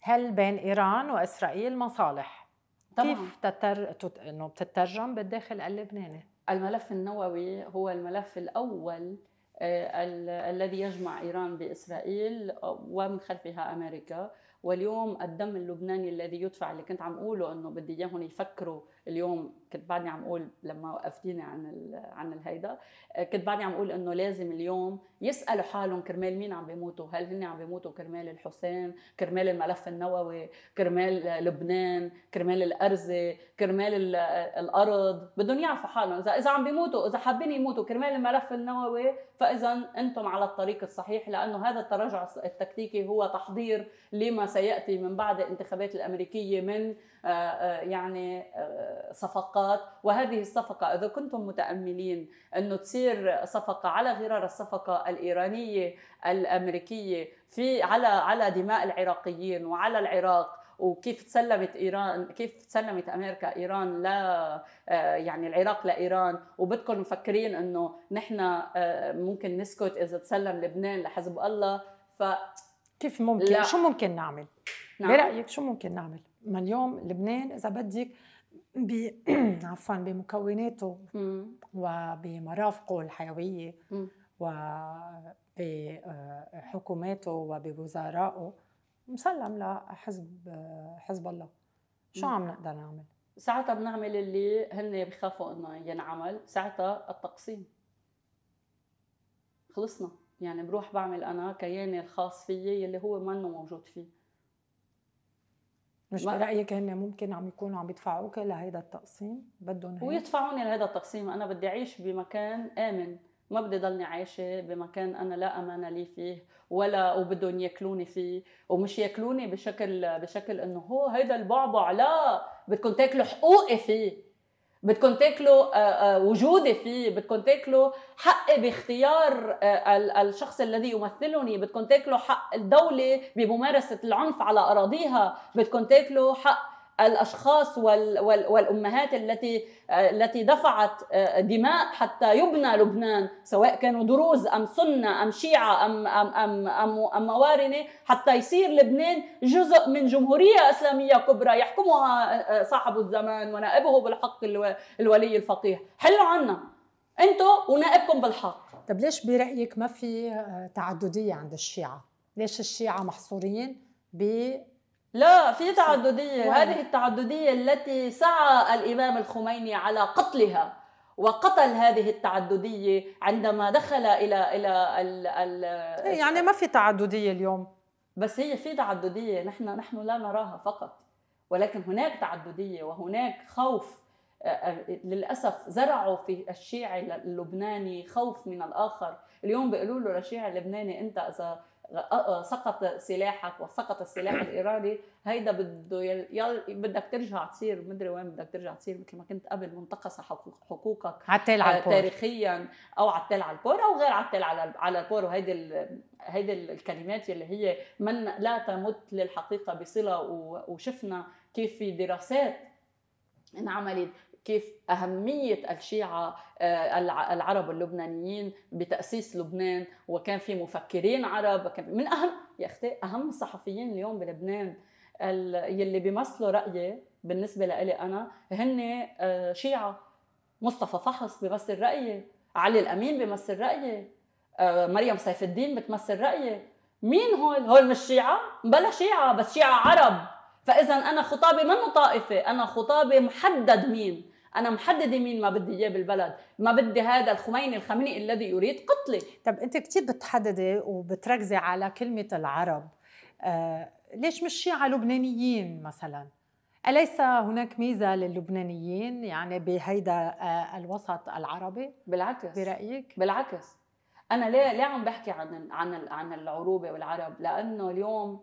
هل بين إيران وإسرائيل مصالح؟ طبعا. كيف تتر... إنه بتترجم بالداخل اللبناني؟ الملف النووي هو الملف الأول آه، الذي يجمع إيران بإسرائيل ومن خلفها أمريكا. واليوم الدم اللبناني الذي يدفع اللي كنت عم أقوله إنه بدي اياهم يفكروا اليوم كنت بعدني عم أقول لما وقفتيني عن عن الهيدا كنت بعدني عم أقول إنه لازم اليوم يسألوا حالهم كرمال مين عم بيموتوا؟ هل هن عم بيموتوا كرمال الحسين؟ كرمال الملف النووي؟ كرمال لبنان؟ كرمال الأرزة؟ كرمال الأرض؟ بدهم يعرفوا حالهم. اذا إذا عم بيموتوا إذا حابين يموتوا كرمال الملف النووي فإذا أنتم على الطريق الصحيح لأنه هذا التراجع التكتيكي هو تحضير لما سيأتي من بعد الانتخابات الأمريكية من آه، آه، يعني آه، صفقات. وهذه الصفقة إذا كنتم متأملين انه تصير صفقة على غرار الصفقة الإيرانية الأمريكية في على على دماء العراقيين وعلى العراق وكيف تسلمت إيران كيف تسلمت أمريكا إيران لا يعني العراق لايران وبدكم مفكرين إنه نحن ممكن نسكت إذا تسلم لبنان لحزب الله. ف كيف ممكن؟ لا. شو ممكن نعمل؟ نعم. برأيك شو ممكن نعمل؟ ما اليوم لبنان إذا بدك ب <clears throat> عفوا بمكوناته وبمرافقه الحيوية وبحكوماته وبوزرائه مسلم لحزب حزب الله. شو عم نقدر نعمل؟ ساعتها بنعمل اللي هن بخافوا إنه ينعمل. ساعتها التقسيم. خلصنا. يعني بروح بعمل أنا كياني الخاص فيي اللي هو منه موجود فيه. مش برايك هن ممكن عم يكونوا عم يدفعوك لهيدا التقسيم. بدهم ويدفعوني لهيدا التقسيم. أنا بدي أعيش بمكان آمن. ما بدي ضلني عايشة بمكان أنا لا أمان لي فيه ولا وبدهم يأكلوني فيه. ومش يأكلوني بشكل بشكل إنه هو هيدا البعبع. لا بدكم تاكلوا حقوقي فيه. بدكم تاكلوا آه، آه، وجودي فيه بدكم تاكلوا حقي باختيار آه، الشخص الذي يمثلني بدكم تاكلوا حق الدولة بممارسة العنف على أراضيها بدكم تاكلوا حق الأشخاص والأمهات التي التي دفعت دماء حتى يبنى لبنان سواء كانوا دروز أم سنة أم شيعة أم أم أم أم, موارنة حتى يصير لبنان جزء من جمهورية إسلامية كبرى يحكمها صاحب الزمان ونائبه بالحق الولي الفقيه. حلوا عنا. أنتم ونائبكم بالحق. طب ليش برأيك ما في تعددية عند الشيعة؟ ليش الشيعة محصورين ب لا في تعددية. هذه التعددية التي سعى الإمام الخميني على قتلها وقتل هذه التعددية عندما دخل إلى إلى ال ال إيه، يعني ما في تعددية اليوم. بس هي في تعددية نحن نحن لا نراها فقط. ولكن هناك تعددية وهناك خوف. للأسف زرعوا في الشيعي اللبناني خوف من الآخر. اليوم بيقولوا له للشيعي اللبناني أنت إذا سقط سلاحك وسقط السلاح <clears throat> الإيراني هيدا بده يل... بدك ترجع تصير مدري وين بدك ترجع تصير مثل ما كنت قبل منتقص حقوقك عتال على ال port. تاريخيا أو عتال على ال port أو غير عتال على على ال port. وهيدي ال... هيدي الكلمات اللي هي من لا تمت للحقيقة بصلة و... وشفنا كيف في دراسات انعملت كيف أهمية الشيعة آه، العرب اللبنانيين بتأسيس لبنان وكان في مفكرين عرب من أهم يا أختي أهم الصحفيين اليوم بلبنان. يلي بيمثلوا رأيي بالنسبة لي أنا هن آه، شيعة. مصطفى فحص بيمثل رأيي علي الأمين بيمثل رأيي آه، مريم سيف الدين بتمثل رأيي. مين هول؟ هول مش شيعة؟ بلا شيعة بس شيعة عرب. فإذا أنا خطابي منه طائفة؟ أنا خطابي محدد مين؟ أنا محددة مين ما بدي إياه بالبلد ما بدي هذا الخميني الخميني الذي يريد قتلي طب أنت كثير بتحددي وبتركزي على كلمة العرب. آه ليش مش شيعة لبنانيين مثلا؟ أليس هناك ميزة للبنانيين يعني بهيدا آه الوسط العربي؟ بالعكس. برأيك؟ بالعكس. أنا ليه ليه عم بحكي عن عن عن العروبة والعرب؟ لأنه اليوم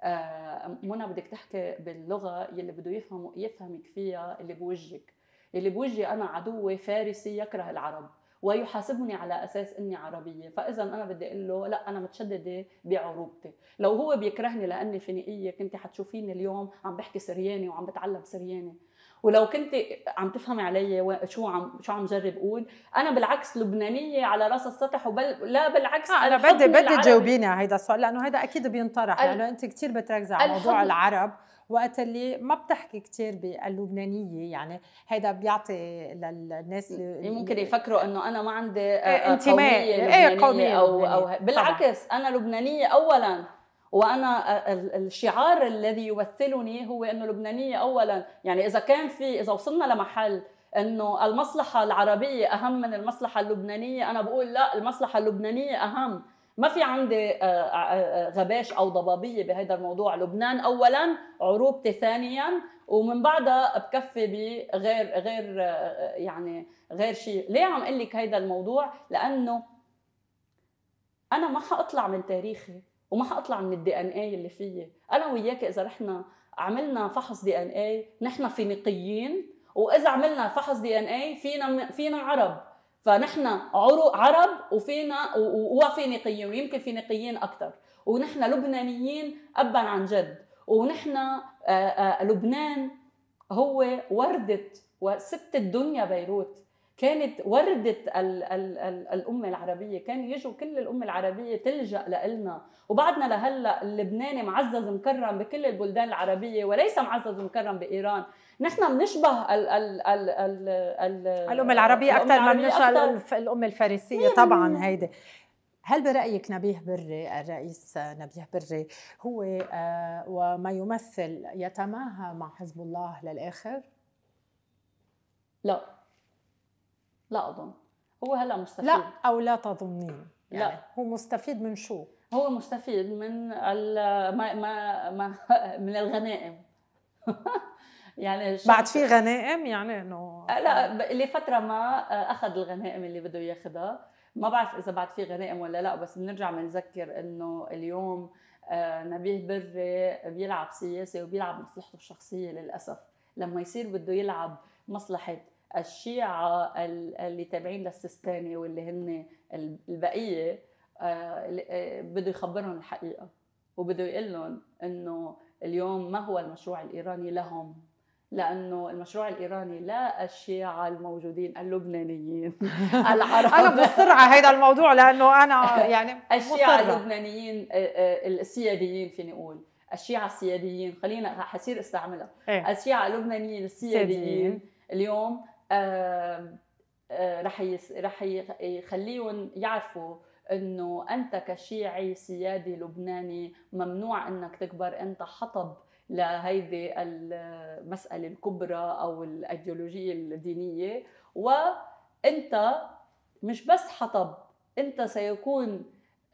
آه منى بدك تحكي باللغة يلي بده يفهم يفهمك فيها اللي بوجهك. اللي بوجهي أنا عدو فارسي يكره العرب ويحاسبني على أساس إني عربية. فاذا أنا بدي أقول له لا أنا متشددة بعروبتي. لو هو بيكرهني لأني فينيقية كنت حتشوفيني اليوم عم بحكي سرياني وعم بتعلم سرياني. ولو كنت عم تفهمي علي شو عم شو عم جرب أقول أنا بالعكس لبنانية على رأس السطح وبل لا بالعكس آه أنا بدي بدي تجاوبيني على هيدا السؤال لأنه هذا أكيد بينطرح لأنه أنت كثير بتركزي على موضوع العرب. وقت اللي ما بتحكي كثير باللبنانية يعني هيدا بيعطي للناس اللي ممكن يفكروا إنه أنا ما عندي آه، آه، انتماء. إيه قومية أو أو بالعكس طبعا. أنا لبنانية اولا وأنا آه، الشعار الذي يمثلني هو إنه لبنانية اولا. يعني إذا كان في إذا وصلنا لمحل إنه المصلحة العربية أهم من المصلحة اللبنانية أنا بقول لا المصلحة اللبنانية أهم. ما في عندي آه، آه، آه، غباش أو ضبابية بهذا الموضوع. لبنان اولا عروبتي ثانيا ومن بعدها بكفي بغير غير يعني غير شيء ليه عم أقول لك هذا الموضوع؟ لأنه أنا ما حأطلع من تاريخي وما حأطلع من ال DNA اللي فيي. أنا وياك إذا رحنا عملنا فحص DNA نحن فينيقيين وإذا عملنا فحص DNA فينا فينا عرب. فنحن عرب وفينا وفينيقيين ويمكن فينيقيين أكثر ونحن لبنانيين ابا عن جد. ونحن لبنان هو وردة وست الدنيا بيروت. كانت وردة ال ال ال الأمة العربية. كان يجوا كل الأمة العربية تلجأ لإلنا. وبعدنا لهلأ اللبناني معزز مكرم بكل البلدان العربية وليس معزز مكرم بإيران. نحن بنشبه ال ال ال ال ال الأمة العربية أكثر ما بنشبه الأمة الفارسية طبعا هيدي. هل برأيك نبيه بري الرئيس نبيه بري هو آه، وما يمثل يتماهى مع حزب الله للآخر؟ لا. لا أظن. هو هلا مستفيد. لا أو لا تظنين. يعني لا. هو مستفيد من شو؟ هو مستفيد من ما ما ما <laughs> من الغنائم. <laughs> يعني بعد في غنائم؟ يعني إنه لا لفتره ما أخذ الغنائم اللي بده ياخذها ما بعرف إذا بعد في غنائم ولا لا بس بنرجع بنذكر إنه اليوم آه، نبيه بري بيلعب سياسة وبيلعب مصلحته الشخصية للأسف. لما يصير بده يلعب مصلحة الشيعة اللي تابعين للسيستاني واللي هن البقية بده يخبرهم الحقيقة. وبده يقول لهم إنه اليوم ما هو المشروع الإيراني لهم. لأنه المشروع الإيراني لا الشيعة الموجودين اللبنانيين <laughs> العرب. أنا مصر على هذا الموضوع لأنه أنا <laughs> يعني الشيعة اللبنانيين آه، السياديين فيني أقول. الشيعة السياديين خلينا حصير أستعملها. إيه؟ الشيعة اللبنانيين السياديين اليوم آه، رح رح يخليهم يعرفوا إنه أنت كشيعي سيادي لبناني ممنوع إنك تكبر أنت حطب. لهيدي المسألة الكبرى أو الأيديولوجية الدينية. وانت مش بس حطب أنت سيكون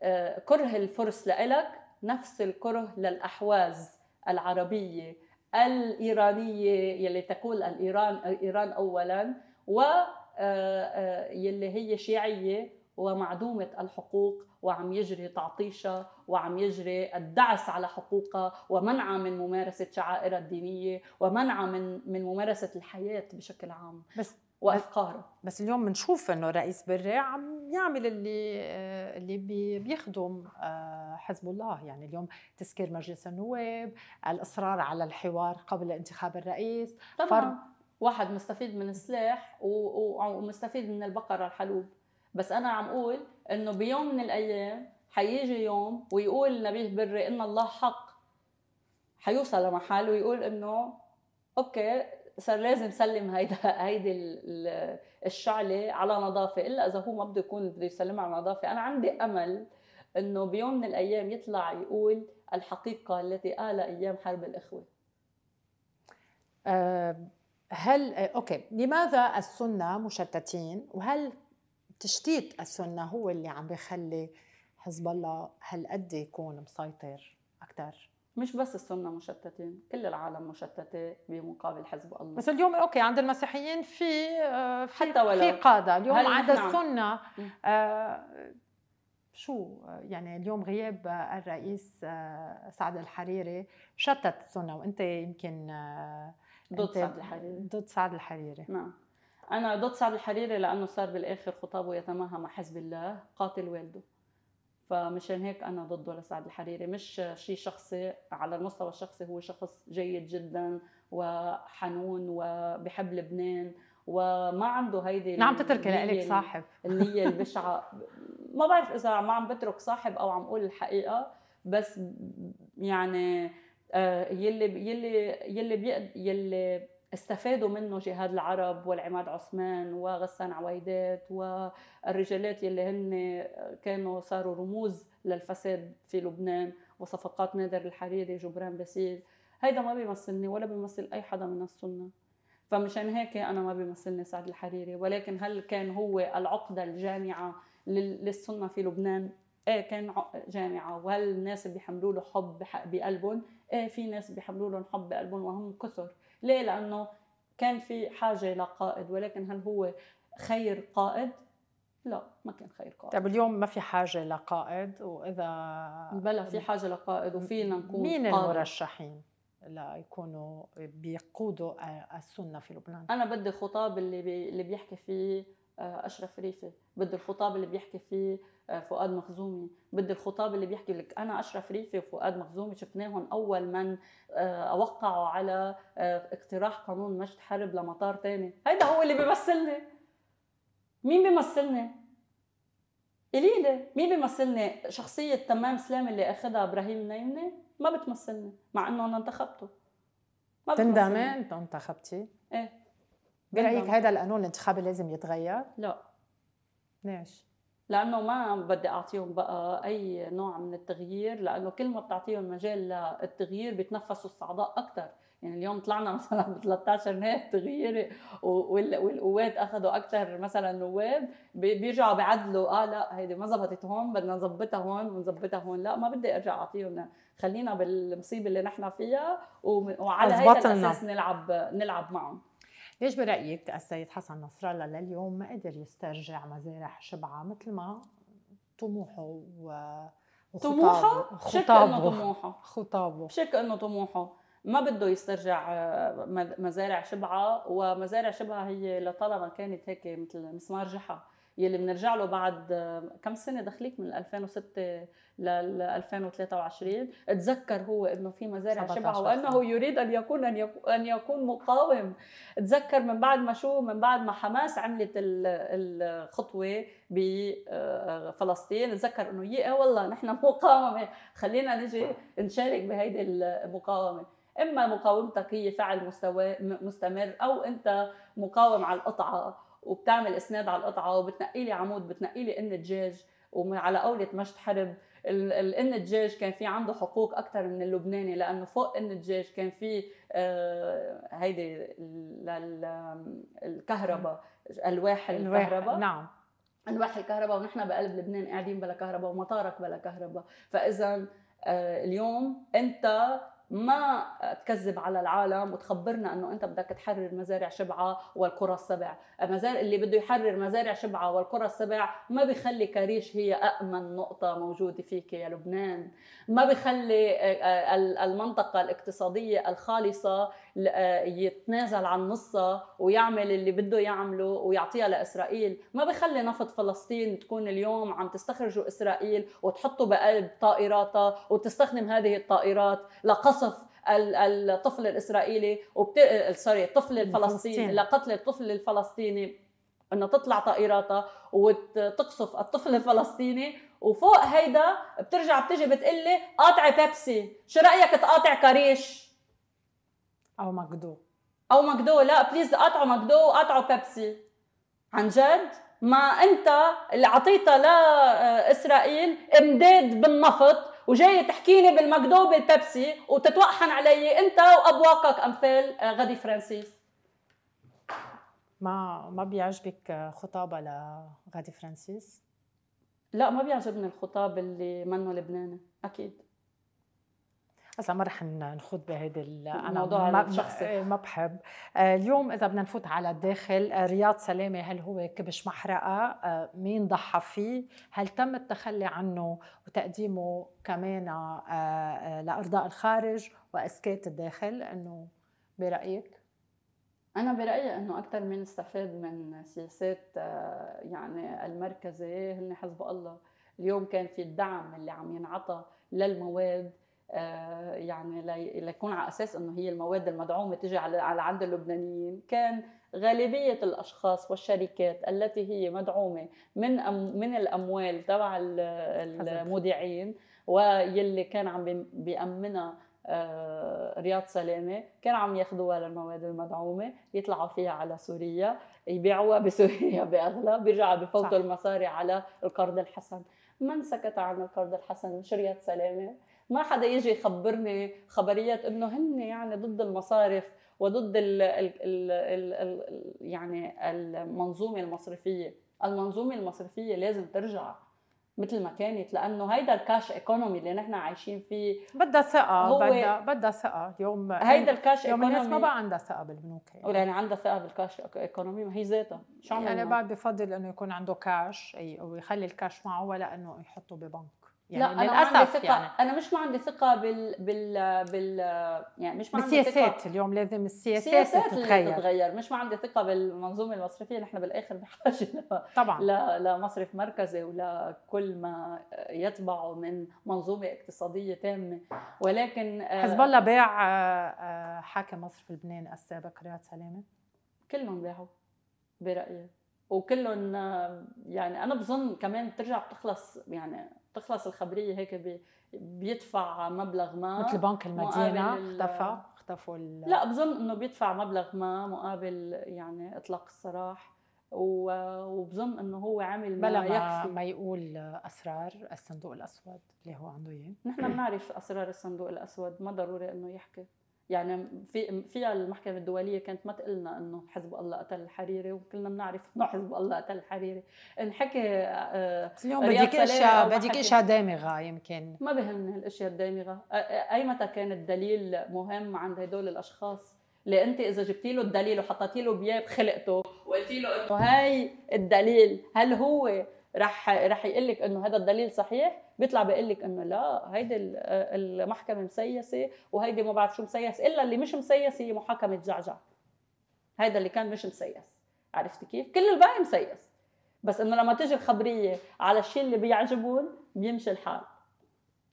آه، كره الفرس لإلك نفس الكره للأحواز العربية الإيرانية يلي تقول الإيران إيران اولا و آه، آه، يلي هي شيعية ومعدومة الحقوق وعم يجري تعطيشها وعم يجري الدعس على حقوقها ومنعها من ممارسة شعائرها الدينية ومنعها من من ممارسة الحياة بشكل عام بس وافكارها بس اليوم بنشوف إنه رئيس بري عم يعمل اللي اللي بيخدم آه، حزب الله. يعني اليوم تسكير مجلس النواب الإصرار على الحوار قبل انتخاب الرئيس طبعا واحد مستفيد من السلاح ومستفيد من البقرة الحلوب. بس أنا عم أقول إنه بيوم من الأيام حيجي يوم ويقول نبيه بري إن الله حق. حيوصل لمحل ويقول إنه okay صار لازم سلم هيدا هيدي الشعلة على نظافة إلا إذا هو ما بده يكون بده يسلمها على نظافة. أنا عندي أمل إنه بيوم من الأيام يطلع يقول الحقيقة التي قالها أيام حرب الإخوة. أه هل okay لماذا السنة مشتتين؟ وهل تشتيت السنة هو اللي عم بيخلي حزب الله هالقد يكون مسيطر أكثر مش بس السنة مشتتين كل العالم مشتتة بمقابل حزب الله. بس اليوم okay عند المسيحيين في آه، في حتى ولو. في قادة. اليوم عند السنة آه شو يعني اليوم غياب الرئيس آه، سعد الحريري شتت السنة وأنت يمكن آه، ضد سعد الحريري. ضد سعد الحريري. نعم. أنا ضد سعد الحريري لأنه صار بالآخر خطابه يتماهى مع حزب الله قاتل والده. فمشان هيك أنا ضده لسعد الحريري. مش شيء شخصي على المستوى الشخصي هو شخص جيد جدا وحنون وبحب لبنان وما عنده هيدي نعم تترك لك صاحب. <laughs> اللي هي البشعه ما بعرف إذا ما عم بترك صاحب أو عم أقول الحقيقة بس يعني آه، يلي يلي يلي يلي استفادوا منه جهاد العرب والعماد عثمان وغسان عويدات والرجالات يلي هن كانوا صاروا رموز للفساد في لبنان وصفقات نادر الحريري جبران باسيل. هيدا ما بيمثلني ولا بيمثل أي حدا من السنة. فمشان هيك أنا ما بيمثلني سعد الحريري ولكن هل كان هو العقدة الجامعة للسنة في لبنان؟ إيه كان جامعة. وهل الناس بيحملوا له حب بقلبهم؟ إيه في ناس بيحملوا لهم حب بقلبهم وهم كثر. ليه؟ لأنه كان في حاجة لقائد ولكن هل هو خير قائد؟ لا ما كان خير قائد. طيب اليوم ما في حاجة لقائد وإذا بلا في حاجة لقائد وفينا نكون مين قائد. المرشحين ليكونوا بيقودوا السنة في لبنان؟ أنا بدي الخطاب اللي بي اللي بيحكي فيه أشرف ريفي بدي الخطاب اللي بيحكي فيه آه، فؤاد مخزومي. بدي الخطاب اللي بيحكي لك أنا أشرف ريفي وفؤاد مخزومي شفناهم أول من آه، وقعوا على اقتراح قانون مجد حرب لمطار تاني. هيدا هو اللي بيمثلني. مين بيمثلني؟ قليلة. مين بيمثلني؟ شخصية تمام سلام اللي أخذها إبراهيم نايمني ما بتمثلني مع إنه أنا انتخبته. ما تندمي أنت انتخبتي؟ إيه. برايك هذا القانون الانتخابي لازم يتغير؟ لا. ليش؟ لأنه ما بدي أعطيهم بقى أي نوع من التغيير لأنه كل ما بتعطيهم مجال للتغيير بيتنفسوا الصعداء أكثر يعني اليوم طلعنا <laughs> مثلا ب 13 نائب تغيير والقوات أخذوا أكثر مثلا نواب بيرجعوا بيعدلوا آه لا هيدي ما زبطت هون بدنا نظبطها هون ونظبطها هون. لا ما بدي أرجع أعطيهم خلينا بالمصيبة اللي نحن فيها وعلى هذا الأساس نلعب نلعب معهم. ليش برأيك السيد حسن نصر الله لليوم ما قدر يسترجع مزارع شبعة مثل ما طموحه و طموحه؟ شك إنه طموحه. خطابه. شك إنه طموحه. ما بده يسترجع آه، مزارع شبعة ومزارع شبعة هي لطالما كانت هيك مثل مسمار جحا. يلي بنرجع له بعد كم سنة دخليك؟ من 2006 ل 2023 تذكر هو إنه في مزارع شبعه وإنه يريد أن يكون أن يكون مقاوم. تذكر من بعد ما شو؟ من بعد ما حماس عملت الخطوة بفلسطين تذكر إنه يا والله نحن مقاومة. خلينا نجي نشارك بهيدي المقاومة. إما مقاومتك هي فعل مستوى مستمر أو أنت مقاوم على القطعة. وبتعمل إسناد على القطعة وبتنقي لي عمود بتنقي لي قنه دجاج وعلى قولة مجد حرب. القنة دجاج كان في عنده حقوق أكثر من اللبناني لأنه فوق قنة دجاج كان في آه هيدي الكهرباء ألواح الكهرباء. نعم. ألواح الكهرباء ونحن بقلب لبنان قاعدين بلا كهرباء ومطارك بلا كهرباء. فإذا آه اليوم أنت ما تكذب على العالم وتخبرنا إنه أنت بدك تحرر مزارع شبعة والقرى السبع، المزارع اللي بده يحرر مزارع شبعة والقرى السبع ما بيخلي كريش هي امن نقطة موجودة فيك يا لبنان، ما آه، المنطقة الاقتصادية الخالصة يتنازل عن نصها ويعمل اللي بده يعمله ويعطيها لإسرائيل، ما بخلي نفط فلسطين تكون اليوم عم تستخرجوا إسرائيل وتحطه بقلب طائراتها وتستخدم هذه الطائرات لقصف الطفل الإسرائيلي وبت... sorry الطفل الفلسطيني. لقتل الطفل الفلسطيني. إنه تطلع طائراتها وتقصف الطفل الفلسطيني وفوق هيدا بترجع بتجي بتقلي قاطعي بيبسي. شو رأيك تقاطع كريش؟ أو McDo. أو McDo لا please قاطعوا McDo وقاطعوا بيبسي. عن جد؟ ما أنت اللي اعطيتها لاسرائيل إمداد بالنفط وجاي تحكيني بال McDo بال Pepsi وتتوحن علي أنت وأبواقك أمثال غدي فرانسيس. ما ما بيعجبك خطابها لغادي فرانسيس؟ لا ما بيعجبني الخطاب اللي منه لبناني أكيد. هسا ما رح نخوض بهيدي الموضوع ما الشخصي. إيه، ما بحب. آه، اليوم إذا بدنا نفوت على الداخل آه، رياض سلامة هل هو كبش محرقة؟ آه، مين ضحى فيه؟ هل تم التخلي عنه وتقديمه كمان لأرضاء الخارج وأسكات الداخل؟ إنه برأيك؟ أنا برأيي إنه أكثر من استفاد من سياسات يعني المركزي هن حزب الله. اليوم كان في الدعم اللي عم ينعطى للمواد يعني ليكون على أساس إنه هي المواد المدعومة تجي على على عند اللبنانيين. كان غالبية الأشخاص والشركات التي هي مدعومة من أم من الأموال تبع المودعين ويلي كان عم بيأمنها آه، رياض سلامة كان عم ياخذوها للمواد المدعومة يطلعوا فيها على سوريا يبيعوها بسوريا <laughs> بأغلى بيرجعوا بفوتوا المصاري على القرض الحسن. من سكت عن القرض الحسن؟ مش رياض سلامة. ما حدا يجي يخبرني خبريات إنه هن يعني ضد المصارف وضد ال ال ال ال ال يعني المنظومة المصرفية. المنظومة المصرفية لازم ترجع مثل ما كانت لأنه هيدا ال cash economy اللي نحن عايشين فيه بدها ثقة بدها بدها ثقة. يوم هيدا الكاش يوم الناس ما بقى عندها ثقة بالبنوك يعني, يعني عندها ثقة بال cash economy ما هي ذاتها. شو عملنا يعني بعد بفضل إنه يكون عنده كاش ويخلي الكاش معه ولا إنه يحطه ببنك. يعني لا أنا ما عندي ثقه يعني. أنا مش ما عندي ثقة بال بال بال يعني مش ما عندي بالسياسات اليوم لازم السياسات تتغير. تتغير. مش ما عندي ثقة بالمنظومة المصرفية. نحن بالآخر بحاجة طبعا. لمصرف مركزي ولكل ما يتبعه من منظومة اقتصادية تامة. ولكن آه، حزب الله باع آه، آه، حاكم مصرف لبنان السابق رياض سلامة. كلهم باعوا برأيي. وكلهم يعني أنا بظن كمان بترجع بتخلص يعني تخلص الخبرية هيك بيدفع مبلغ ما. مثل بنك المدينة اختفى؟ اختفوا لا بظن إنه بيدفع مبلغ ما مقابل يعني إطلاق السراح وبظن إنه هو عامل ما بلا ما, يكفي. ما يقول أسرار الصندوق الأسود اللي هو عنده إياه. نحن بنعرف أسرار الصندوق الأسود ما ضروري إنه يحكي. يعني في فيها المحكمة الدولية كانت ما تقلنا إنه حزب الله قتل الحريري وكلنا بنعرف إنه حزب الله قتل الحريري انحكى آه اليوم بدك اشياء بدك اشياء دامغة يمكن. ما بهمني الاشياء الدامغة. أي متى كان الدليل مهم عند هدول الأشخاص؟ اللي أنت إذا جبتي له الدليل وحطيتي له بياه بخلقته وقلتي له إنه هاي الدليل هل هو رح رح يقول لك إنه هذا الدليل صحيح بيطلع بيقول لك إنه لا هيدي المحكمة مسيسة وهيدي ما بعرف شو مسيس إلا اللي مش مسيس هي محاكمة جعجع. هيدا اللي كان مش مسيس. عرفت كيف؟ كل الباقي مسيس. بس إنه لما تيجي الخبرية على الشيء اللي بيعجبون بيمشي الحال.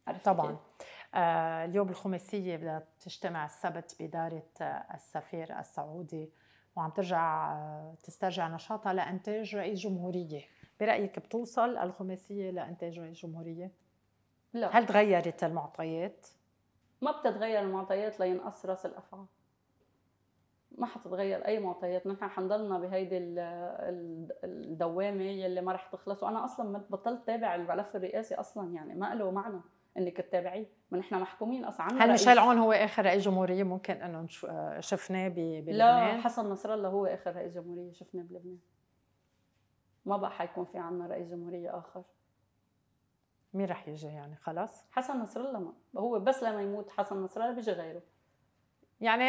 عرفت طبعا. كيف؟ آه اليوم الخماسية بدها تجتمع السبت بإدارة السفير السعودي وعم ترجع آه، تسترجع نشاطها لإنتاج رئيس جمهورية. برأيك بتوصل الخماسية لإنتاج رئيس جمهورية؟ لا. هل تغيرت المعطيات؟ ما بتتغير المعطيات لينقص راس الأفعى ما حتتغير أي معطيات. نحن حنضلنا بهيدي الدوامة يلي ما رح تخلص. وأنا أصلا ما بطلت تابع الملف الرئاسي أصلا. يعني ما له معنى إنك تتابعيه. ما نحن محكومين أصلا هل ميشيل عون هو آخر رئيس جمهورية؟ ممكن إنه شفناه بلبنان؟ لا حسن نصر الله هو آخر رئيس جمهورية شفناه بلبنان. ما بقى حيكون في عنا رئيس جمهورية آخر. مين رح يجي يعني؟ خلاص؟ حسن نصر الله ما هو بس لما يموت حسن نصر الله بيجي غيره. يعني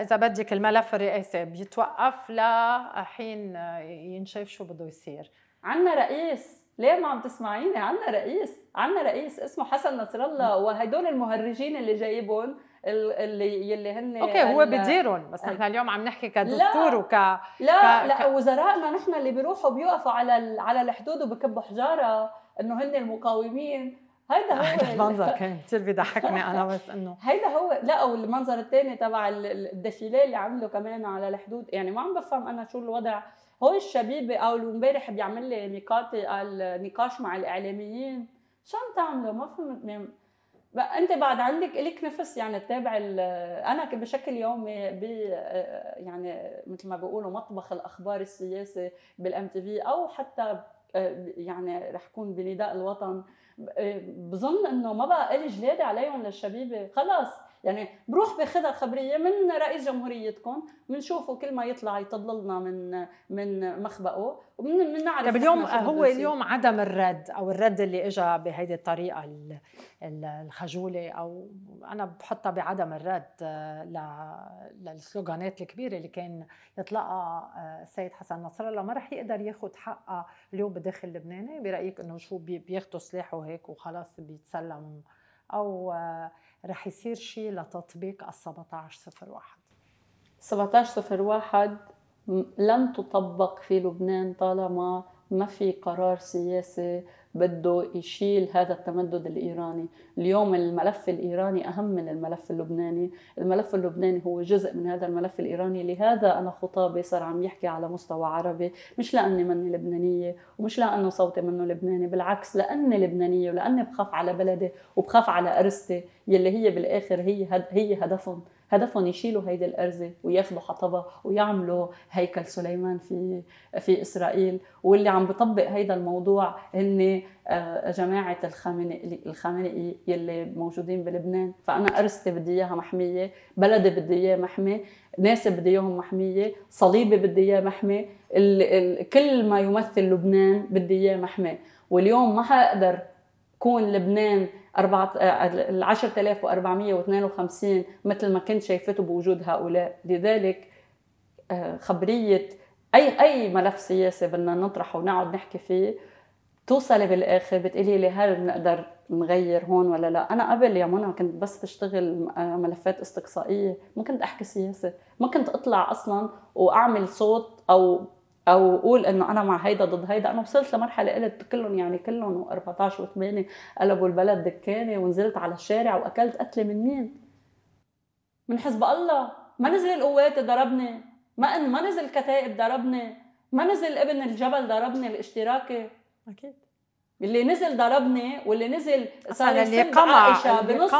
إذا بدك الملف الرئاسي بيتوقف لحين ينشف شو بده يصير. عنا رئيس. ليه ما عم تسمعيني؟ عنا رئيس. عنا رئيس اسمه حسن نصر الله وهدول المهرجين اللي جايبهم اللي يلي هن أوكي هو بديرهم بس نحن اليوم عم نحكي كدستور لا وك لا ك... لا وزرائنا نحن اللي بيروحوا بيوقفوا على على الحدود وبكبوا حجارة إنه هن المقاومين. هيدا هو المنظر <laughs> كان كثير بيضحكني أنا بس إنه هيدا هو لا والمنظر الثاني تبع الديفيليه اللي عمله كمان على الحدود. يعني ما عم بفهم أنا شو الوضع. هو الشبيبة أو امبارح بيعمل لي نقاطي النقاش مع الإعلاميين. شو عم تعملوا؟ ما فهمت. انت بعد عندك الك نفس يعني تتابع أنا بشكل يومي ب يعني مثل ما بيقولوا مطبخ الأخبار السياسي بالام تي في أو حتى يعني رح كون بنداء الوطن. بظن إنه ما بقى لي جلاده عليهم للشبيبة. خلص يعني بروح باخذها خبريه من رئيس جمهوريتكم بنشوفه كل ما يطلع يطللنا من من مخبئه وبنعرف طيب اليوم هو اليوم عدم الرد أو الرد اللي اجى بهيدي الطريقة الخجولة أو أنا بحطها بعدم الرد آه، للسلوغانات الكبيرة اللي كان يطلقها آه، السيد حسن نصر الله. ما رح يقدر ياخذ حقها اليوم بداخل لبنان. برأيك إنه شو بياخذوا سلاحه هيك وخلاص بيتسلم أو آه، رح يصير شيء لتطبيق ال 1701 1701 لن تطبق في لبنان طالما ما في قرار سياسي بده يشيل هذا التمدد الإيراني، اليوم الملف الإيراني أهم من الملف اللبناني، الملف اللبناني هو جزء من هذا الملف الإيراني، لهذا أنا خطابي صار عم يحكي على مستوى عربي، مش لأني مني لبنانية ومش لأنه صوتي منه لبناني، بالعكس لأني لبنانية ولأني بخاف على بلدي وبخاف على أرستي يلي هي بالآخر هي هي هدفهم. هدفهم يشيلوا هيدي الأرزة وياخذوا حطبها ويعملوا هيكل سليمان في في إسرائيل واللي عم بطبق هيدا الموضوع هن آه، جماعة الخامنئي الخامنئي يلي موجودين بلبنان. فأنا أرستي بدي إياها محمية بلدي بدي إياه محمي ناسي بدي إياهم محمية صليبي بدي إياه محمي كل ما يمثل لبنان بدي إياه محمي. واليوم ما حقدر كون لبنان ال 10452 مثل ما كنت شايفته بوجود هؤلاء. لذلك آه، خبرية أي أي ملف سياسي بدنا نطرحه ونقعد نحكي فيه توصلي بالآخر بتقولي لي هل بنقدر نغير هون ولا لا؟ أنا قبل يا منى كنت بس بشتغل آه، ملفات استقصائية. ما كنت أحكي سياسة. ما كنت أطلع أصلا وأعمل صوت أو أو أقول إنه أنا مع هيدا ضد هيدا. أنا وصلت لمرحلة قلت كلهم يعني كلهم و14 و8 قلبوا البلد دكانة ونزلت على الشارع وأكلت قتله من مين؟ من حزب الله. ما نزل القوات ضربني. ما ما نزل كتائب ضربني. ما نزل ابن الجبل ضربني الاشتراكي أكيد. اللي نزل ضربني واللي نزل صار يسب عائشة بنص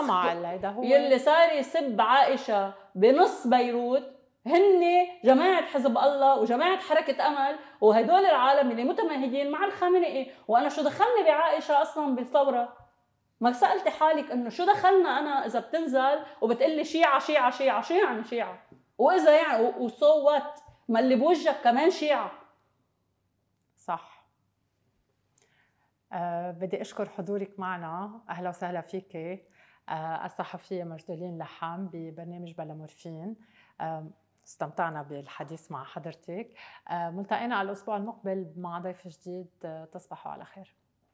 يلي صار يسب عائشة بنص بيروت هن جماعة حزب الله وجماعة حركة أمل وهدول العالم اللي متمهدين مع الخامنئي وأنا شو دخلني بعائشة أصلا بالثورة؟ ما سألتي حالك إنه شو دخلنا أنا إذا بتنزل وبتقلي شيعة شيعة شيعة؟ شو يعني شيعة؟ وإذا يعني وسو وات ما اللي بوجهك كمان شيعة. صح. أه بدي أشكر حضورك معنا. أهلا وسهلا فيك. أه الصحفية مجدولين لحام ببرنامج بلا مورفين. أه استمتعنا بالحديث مع حضرتك. آه، ملتقينا على الأسبوع المقبل مع ضيف جديد. آه، تصبحوا على خير.